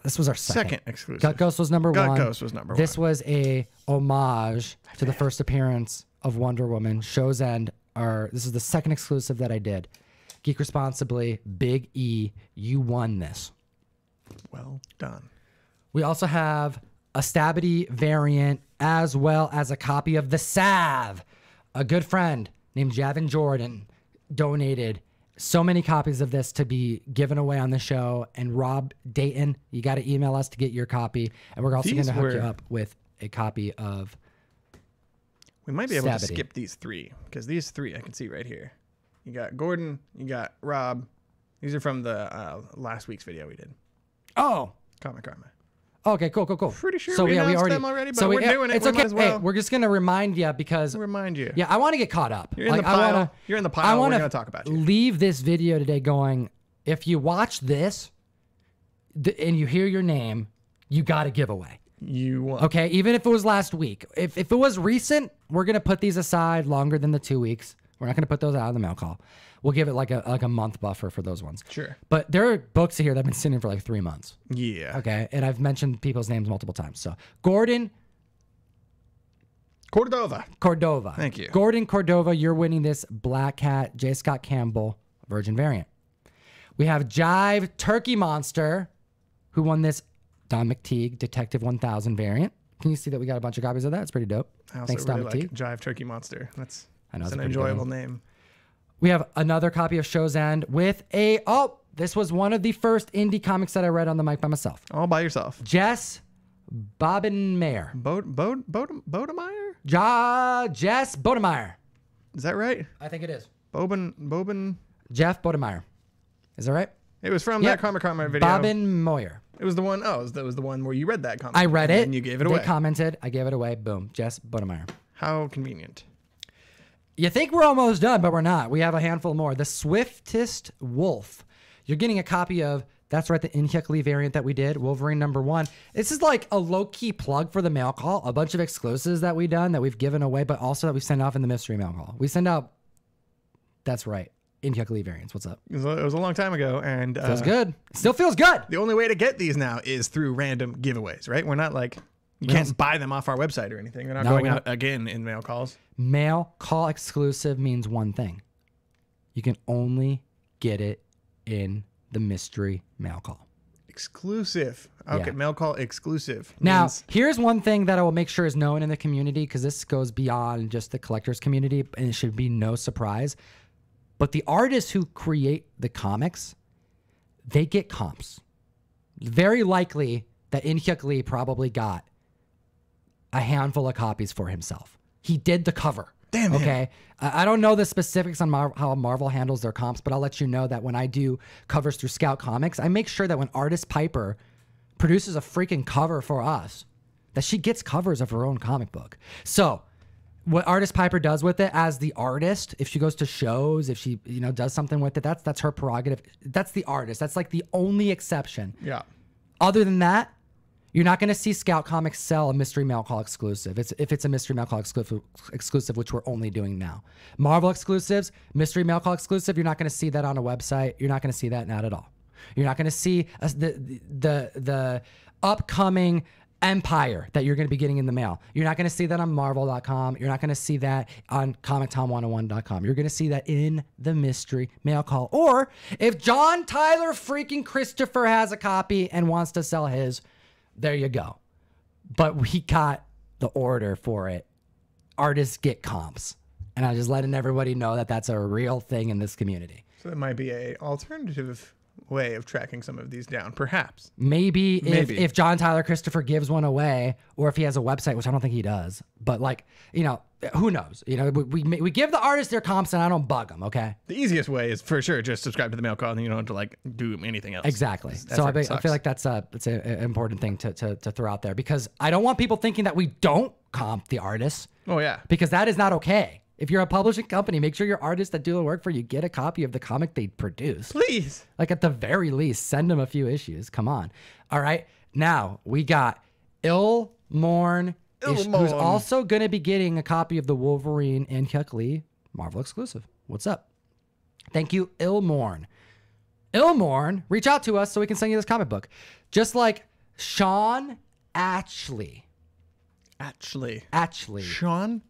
Speaker 1: This was our second.
Speaker 2: Second exclusive.
Speaker 1: Gut Ghost was number
Speaker 2: Gut
Speaker 1: one.
Speaker 2: Ghost was number one.
Speaker 1: This was a homage to the first appearance of Wonder Woman. Show's End. Our this is the second exclusive that I did. Geek responsibly. Big E. You won this.
Speaker 2: Well done.
Speaker 1: We also have a Stabbity variant as well as a copy of the Salve. A good friend named Javin Jordan donated so many copies of this to be given away on the show. And Rob Dayton, you got to email us to get your copy. And we're also going to hook you up with a copy of.
Speaker 2: We might be able to skip these three because these three I can see right here. You got Gordon, you got Rob. These are from the uh, last week's video we did.
Speaker 1: Oh,
Speaker 2: Comic Karma.
Speaker 1: Okay, cool, cool, cool.
Speaker 2: Pretty sure so, we announced them already, but so we're doing it.
Speaker 1: It's
Speaker 2: We
Speaker 1: okay.
Speaker 2: well.
Speaker 1: Hey, we're just going to remind you because
Speaker 2: Remind you.
Speaker 1: Yeah, I want to get caught up.
Speaker 2: You're in the
Speaker 1: I
Speaker 2: pile.
Speaker 1: wanna,
Speaker 2: You're in the
Speaker 1: I
Speaker 2: pile. We're
Speaker 1: wanna
Speaker 2: gonna talk about you.
Speaker 1: Leave this video today going. If you watch this, th- and you hear your name, you got a giveaway.
Speaker 2: You won.
Speaker 1: Okay, even if it was last week. If if it was recent, we're gonna put these aside longer than the two weeks. We're not gonna put those out of the mail call. We'll give it like a like a month buffer for those ones.
Speaker 2: Sure.
Speaker 1: But there are books here that have been sitting for like three months.
Speaker 2: Yeah.
Speaker 1: Okay, and I've mentioned people's names multiple times. So Gordon
Speaker 2: Cordova.
Speaker 1: Cordova.
Speaker 2: Thank you.
Speaker 1: Gordon Cordova, you're winning this Black Cat J. Scott Campbell Virgin variant. We have Jive Turkey Monster, who won this Dawn McTeigue Detective 1000 variant. Can you see that we got a bunch of copies of that? It's pretty dope.
Speaker 2: I also
Speaker 1: Thanks,
Speaker 2: really
Speaker 1: Dawn
Speaker 2: like McTeigue. Jive Turkey Monster. That's,
Speaker 1: I know,
Speaker 2: that's an
Speaker 1: a pretty good
Speaker 2: enjoyable
Speaker 1: one.
Speaker 2: name.
Speaker 1: We have another copy of Show's End with a oh, this was one of the first indie comics that I read on the mic by myself.
Speaker 2: All by yourself.
Speaker 1: Jess Bobenmeyer.
Speaker 2: Bod Bod Bod Bodemeyer?
Speaker 1: Ja Jess Bodemeyer.
Speaker 2: Is that right?
Speaker 1: I think it is.
Speaker 2: Boben Boben.
Speaker 1: Jeff Bodemeyer. Is that right?
Speaker 2: It was from
Speaker 1: Yep.
Speaker 2: that Comic Karma video.
Speaker 1: Bobbin Moyer.
Speaker 2: It was the one oh, it was the, one where you read that comic.
Speaker 1: I read
Speaker 2: and
Speaker 1: it.
Speaker 2: And you gave it
Speaker 1: They
Speaker 2: away.
Speaker 1: commented. I gave it away. Boom. Jess Bodemeyer.
Speaker 2: How convenient.
Speaker 1: You think we're almost done, but we're not. We have a handful more. The Swiftest Wolf. You're getting a copy of, that's right, the Inhyuk variant that we did, Wolverine number one. This is like a low key plug for the mail call, a bunch of exclusives that we've done that we've given away, but also that we send off in the mystery mail call. We send out, that's right, Inhyuk variants. What's up?
Speaker 2: It was, a, it was a long time ago, and uh,
Speaker 1: Feels good. Still feels good.
Speaker 2: the only way to get these now is through random giveaways, right? We're not like you can't buy them off our website or anything. They're not
Speaker 1: No,
Speaker 2: going out again in mail calls.
Speaker 1: Mail call exclusive means one thing you can only get it in the mystery mail call.
Speaker 2: Exclusive. Okay,
Speaker 1: Yeah.
Speaker 2: mail call exclusive.
Speaker 1: Now,
Speaker 2: means-
Speaker 1: here's one thing that I will make sure is known in the community because this goes beyond just the collectors community and it should be no surprise. But the artists who create the comics, they get comps. Very likely that Inhyuk Lee probably got a handful of copies for himself. He did the cover.
Speaker 2: Damn.
Speaker 1: Okay. I I don't know the specifics on Mar- how Marvel handles their comps, but I'll let you know that when I do covers through Scout Comics, I make sure that when Artist Piper produces a freaking cover for us, that she gets covers of her own comic book. So, what Artist Piper does with it as the artist, if she goes to shows, if she you know does something with it, that's that's her prerogative. That's the artist. That's like the only exception.
Speaker 2: yeah.
Speaker 1: Other than that, You're not going to see Scout Comics sell a Mystery Mail Call exclusive. It's if it's a Mystery Mail Call exclusive, which we're only doing now. Marvel exclusives, Mystery Mail Call exclusive. You're not going to see that on a website. You're not going to see that not at all. You're not going to see a, the the the upcoming Empire that you're going to be getting in the mail. You're not going to see that on Marvel.com. You're not going to see that on ComicTom101.com. You're going to see that in the mystery mail call. Or if John Tyler freaking Christopher has a copy and wants to sell his, there you go. But we got the order for it. Artists get comps. And I'm just letting everybody know that that's a real thing in this community.
Speaker 2: So that might be a alternative way of tracking some of these down, perhaps.
Speaker 1: Maybe, if,
Speaker 2: Maybe.
Speaker 1: if John Tyler Christopher gives one away, or if he has a website, which I don't think he does, but like, you know, who knows? You know, we, we, we give the artists their comps and I don't bug them, okay?
Speaker 2: The easiest way is for sure just subscribe to the mail call and you don't have to like do anything else.
Speaker 1: Exactly. So I, be, I feel like that's a it's an important thing to, to to throw out there because I don't want people thinking that we don't comp the artists
Speaker 2: Oh yeah.
Speaker 1: because that is not okay. If you're a publishing company, make sure your artists that do the work for you get a copy of the comic they produce.
Speaker 2: Please.
Speaker 1: Like at the very least, send them a few issues. Come on. All right. Now we got Il Who's also going to be getting a copy of the Wolverine and Hyuk Lee Marvel exclusive. What's up? Thank you, Ilmorn. Ilmorn, reach out to us so we can send you this comic book. Just like Sean Ashley.
Speaker 2: Actually.
Speaker 1: Ashley.
Speaker 2: Sean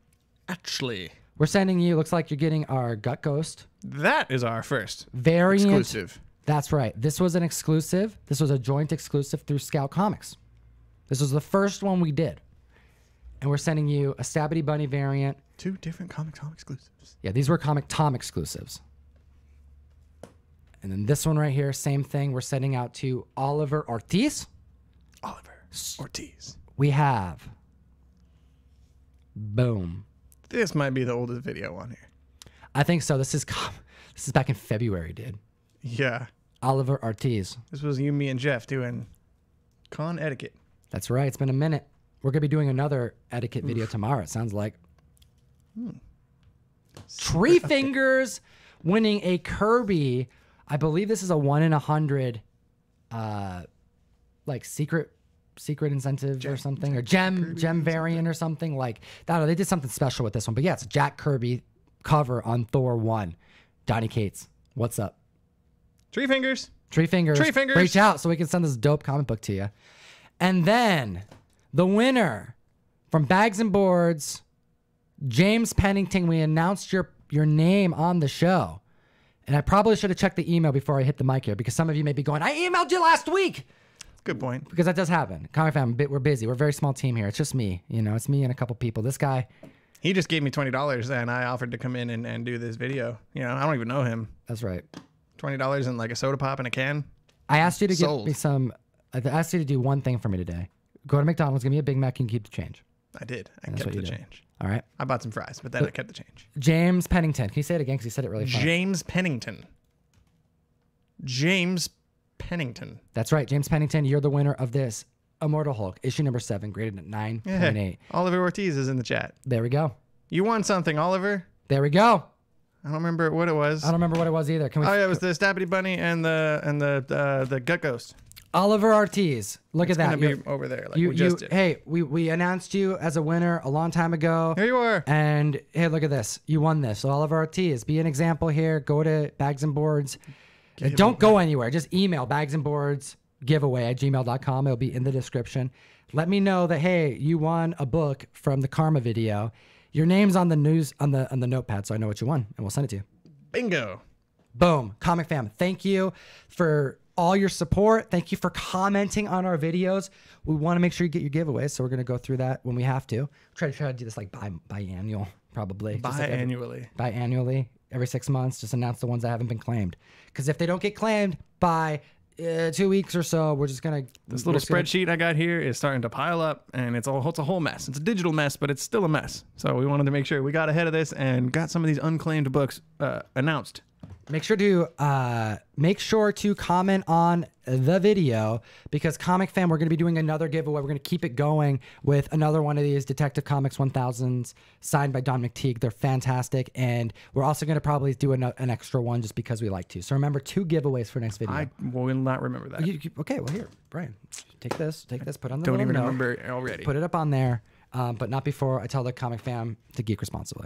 Speaker 2: Actually.
Speaker 1: We're sending you, looks like you're getting our Gutt Ghost
Speaker 2: That is our first
Speaker 1: variant.
Speaker 2: exclusive.
Speaker 1: That's right. This was an exclusive. This was a joint exclusive through Scout Comics. This was the first one we did. And we're sending you a Stabbity Bunny variant.
Speaker 2: Two different Comic Tom exclusives.
Speaker 1: Yeah, these were Comic Tom exclusives. And then this one right here, same thing. We're sending out to Oliver Ortiz.
Speaker 2: Oliver Ortiz.
Speaker 1: We have. Boom.
Speaker 2: This might be the oldest video on here.
Speaker 1: I think so. This is com- [laughs] this is back in February, dude.
Speaker 2: Yeah.
Speaker 1: Oliver Ortiz.
Speaker 2: This was you, me, and Jeff doing con etiquette.
Speaker 1: That's right. It's been a minute. We're gonna be doing another etiquette video tomorrow. It sounds like. Tree Fingers winning a Kirby. I believe this is a one in a hundred, uh, like secret secret incentive or something, or gem gem variant or something. Like I don't know. They did something special with this one, but yeah, it's Jack Kirby cover on Thor one. Donny Cates, what's up?
Speaker 2: Tree fingers.
Speaker 1: Tree fingers.
Speaker 2: Tree fingers.
Speaker 1: Reach out so we can send this dope comic book to you. And then the winner from Bags and Boards, James Pennington. We announced your your name on the show. And I probably should have checked the email before I hit the mic here because some of you may be going, I emailed you last week.
Speaker 2: Good point.
Speaker 1: Because that does happen. Comic fam, we're busy. We're a very small team here. It's just me. You know, it's me and a couple people. This guy,
Speaker 2: He just gave me twenty dollars, and I offered to come in and, and do this video. You know, I don't even know him.
Speaker 1: that's right.
Speaker 2: Twenty dollars and like a soda pop and a can.
Speaker 1: I asked you to give me some, I asked you to do one thing for me today. Go to McDonald's, give me a Big Mac, and keep the change.
Speaker 2: I did. I kept the change.
Speaker 1: All right.
Speaker 2: I bought some fries, but then I kept the change.
Speaker 1: James Pennington. Can you say it again? Because you said it really fast.
Speaker 2: James Pennington. James Pennington.
Speaker 1: That's right. James Pennington, you're the winner of this Immortal Hulk, issue number seven, graded at 9.8.
Speaker 2: Yeah. Oliver Ortiz is in the chat.
Speaker 1: There we go.
Speaker 2: You won something, Oliver.
Speaker 1: There we go.
Speaker 2: I don't remember what it was.
Speaker 1: I don't remember what it was either. Can we?
Speaker 2: Oh yeah, it was the Stabbity Bunny and the and the uh, the Gutt Ghost.
Speaker 1: Oliver Ortiz. Look
Speaker 2: It's
Speaker 1: at that.
Speaker 2: gonna be over there, like
Speaker 1: you,
Speaker 2: we
Speaker 1: you,
Speaker 2: did.
Speaker 1: hey, we, we announced you as a winner a long time ago.
Speaker 2: Here you are.
Speaker 1: And hey, look at this. You won this. So Oliver Ortiz, be an example here. Go to Bags and Boards. Uh, Don't go anywhere. Just email bags and boards giveaway at gmail.com. It'll be in the description. Let me know that hey, you won a book from the Karma video. Your name's on the news on the on the notepad, so I know what you won, and we'll send it to you.
Speaker 2: Bingo.
Speaker 1: Boom. Comic fam, thank you for all your support. Thank you for commenting on our videos. We want to make sure you get your giveaways, so we're gonna go through that when we have to. Try to try to do this like bi biannual, probably. Just like every-
Speaker 2: Biannually.
Speaker 1: biannually, every six months. Just announce the ones that haven't been claimed. Because if they don't get claimed by uh, two weeks or so, we're just gonna
Speaker 2: This little spreadsheet I got here is starting to pile up, and it's all it's a whole mess. It's a digital mess, but it's still a mess. So we wanted to make sure we got ahead of this and got some of these unclaimed books uh, announced
Speaker 1: make sure to uh, make sure to comment on the video because comic fan we're going to be doing another giveaway. We're going to keep it going with another one of these detective comics 1000s signed by Dawn McTeigue. They're fantastic and we're also going to probably do an, an extra one just because we like to. So remember two giveaways for next video.
Speaker 2: I will not remember that.
Speaker 1: You- you- okay well here brian take this take this put it on the
Speaker 2: Don't even
Speaker 1: note,
Speaker 2: remember already.
Speaker 1: put it up on there um, but not before i tell the comic fam to geek responsibly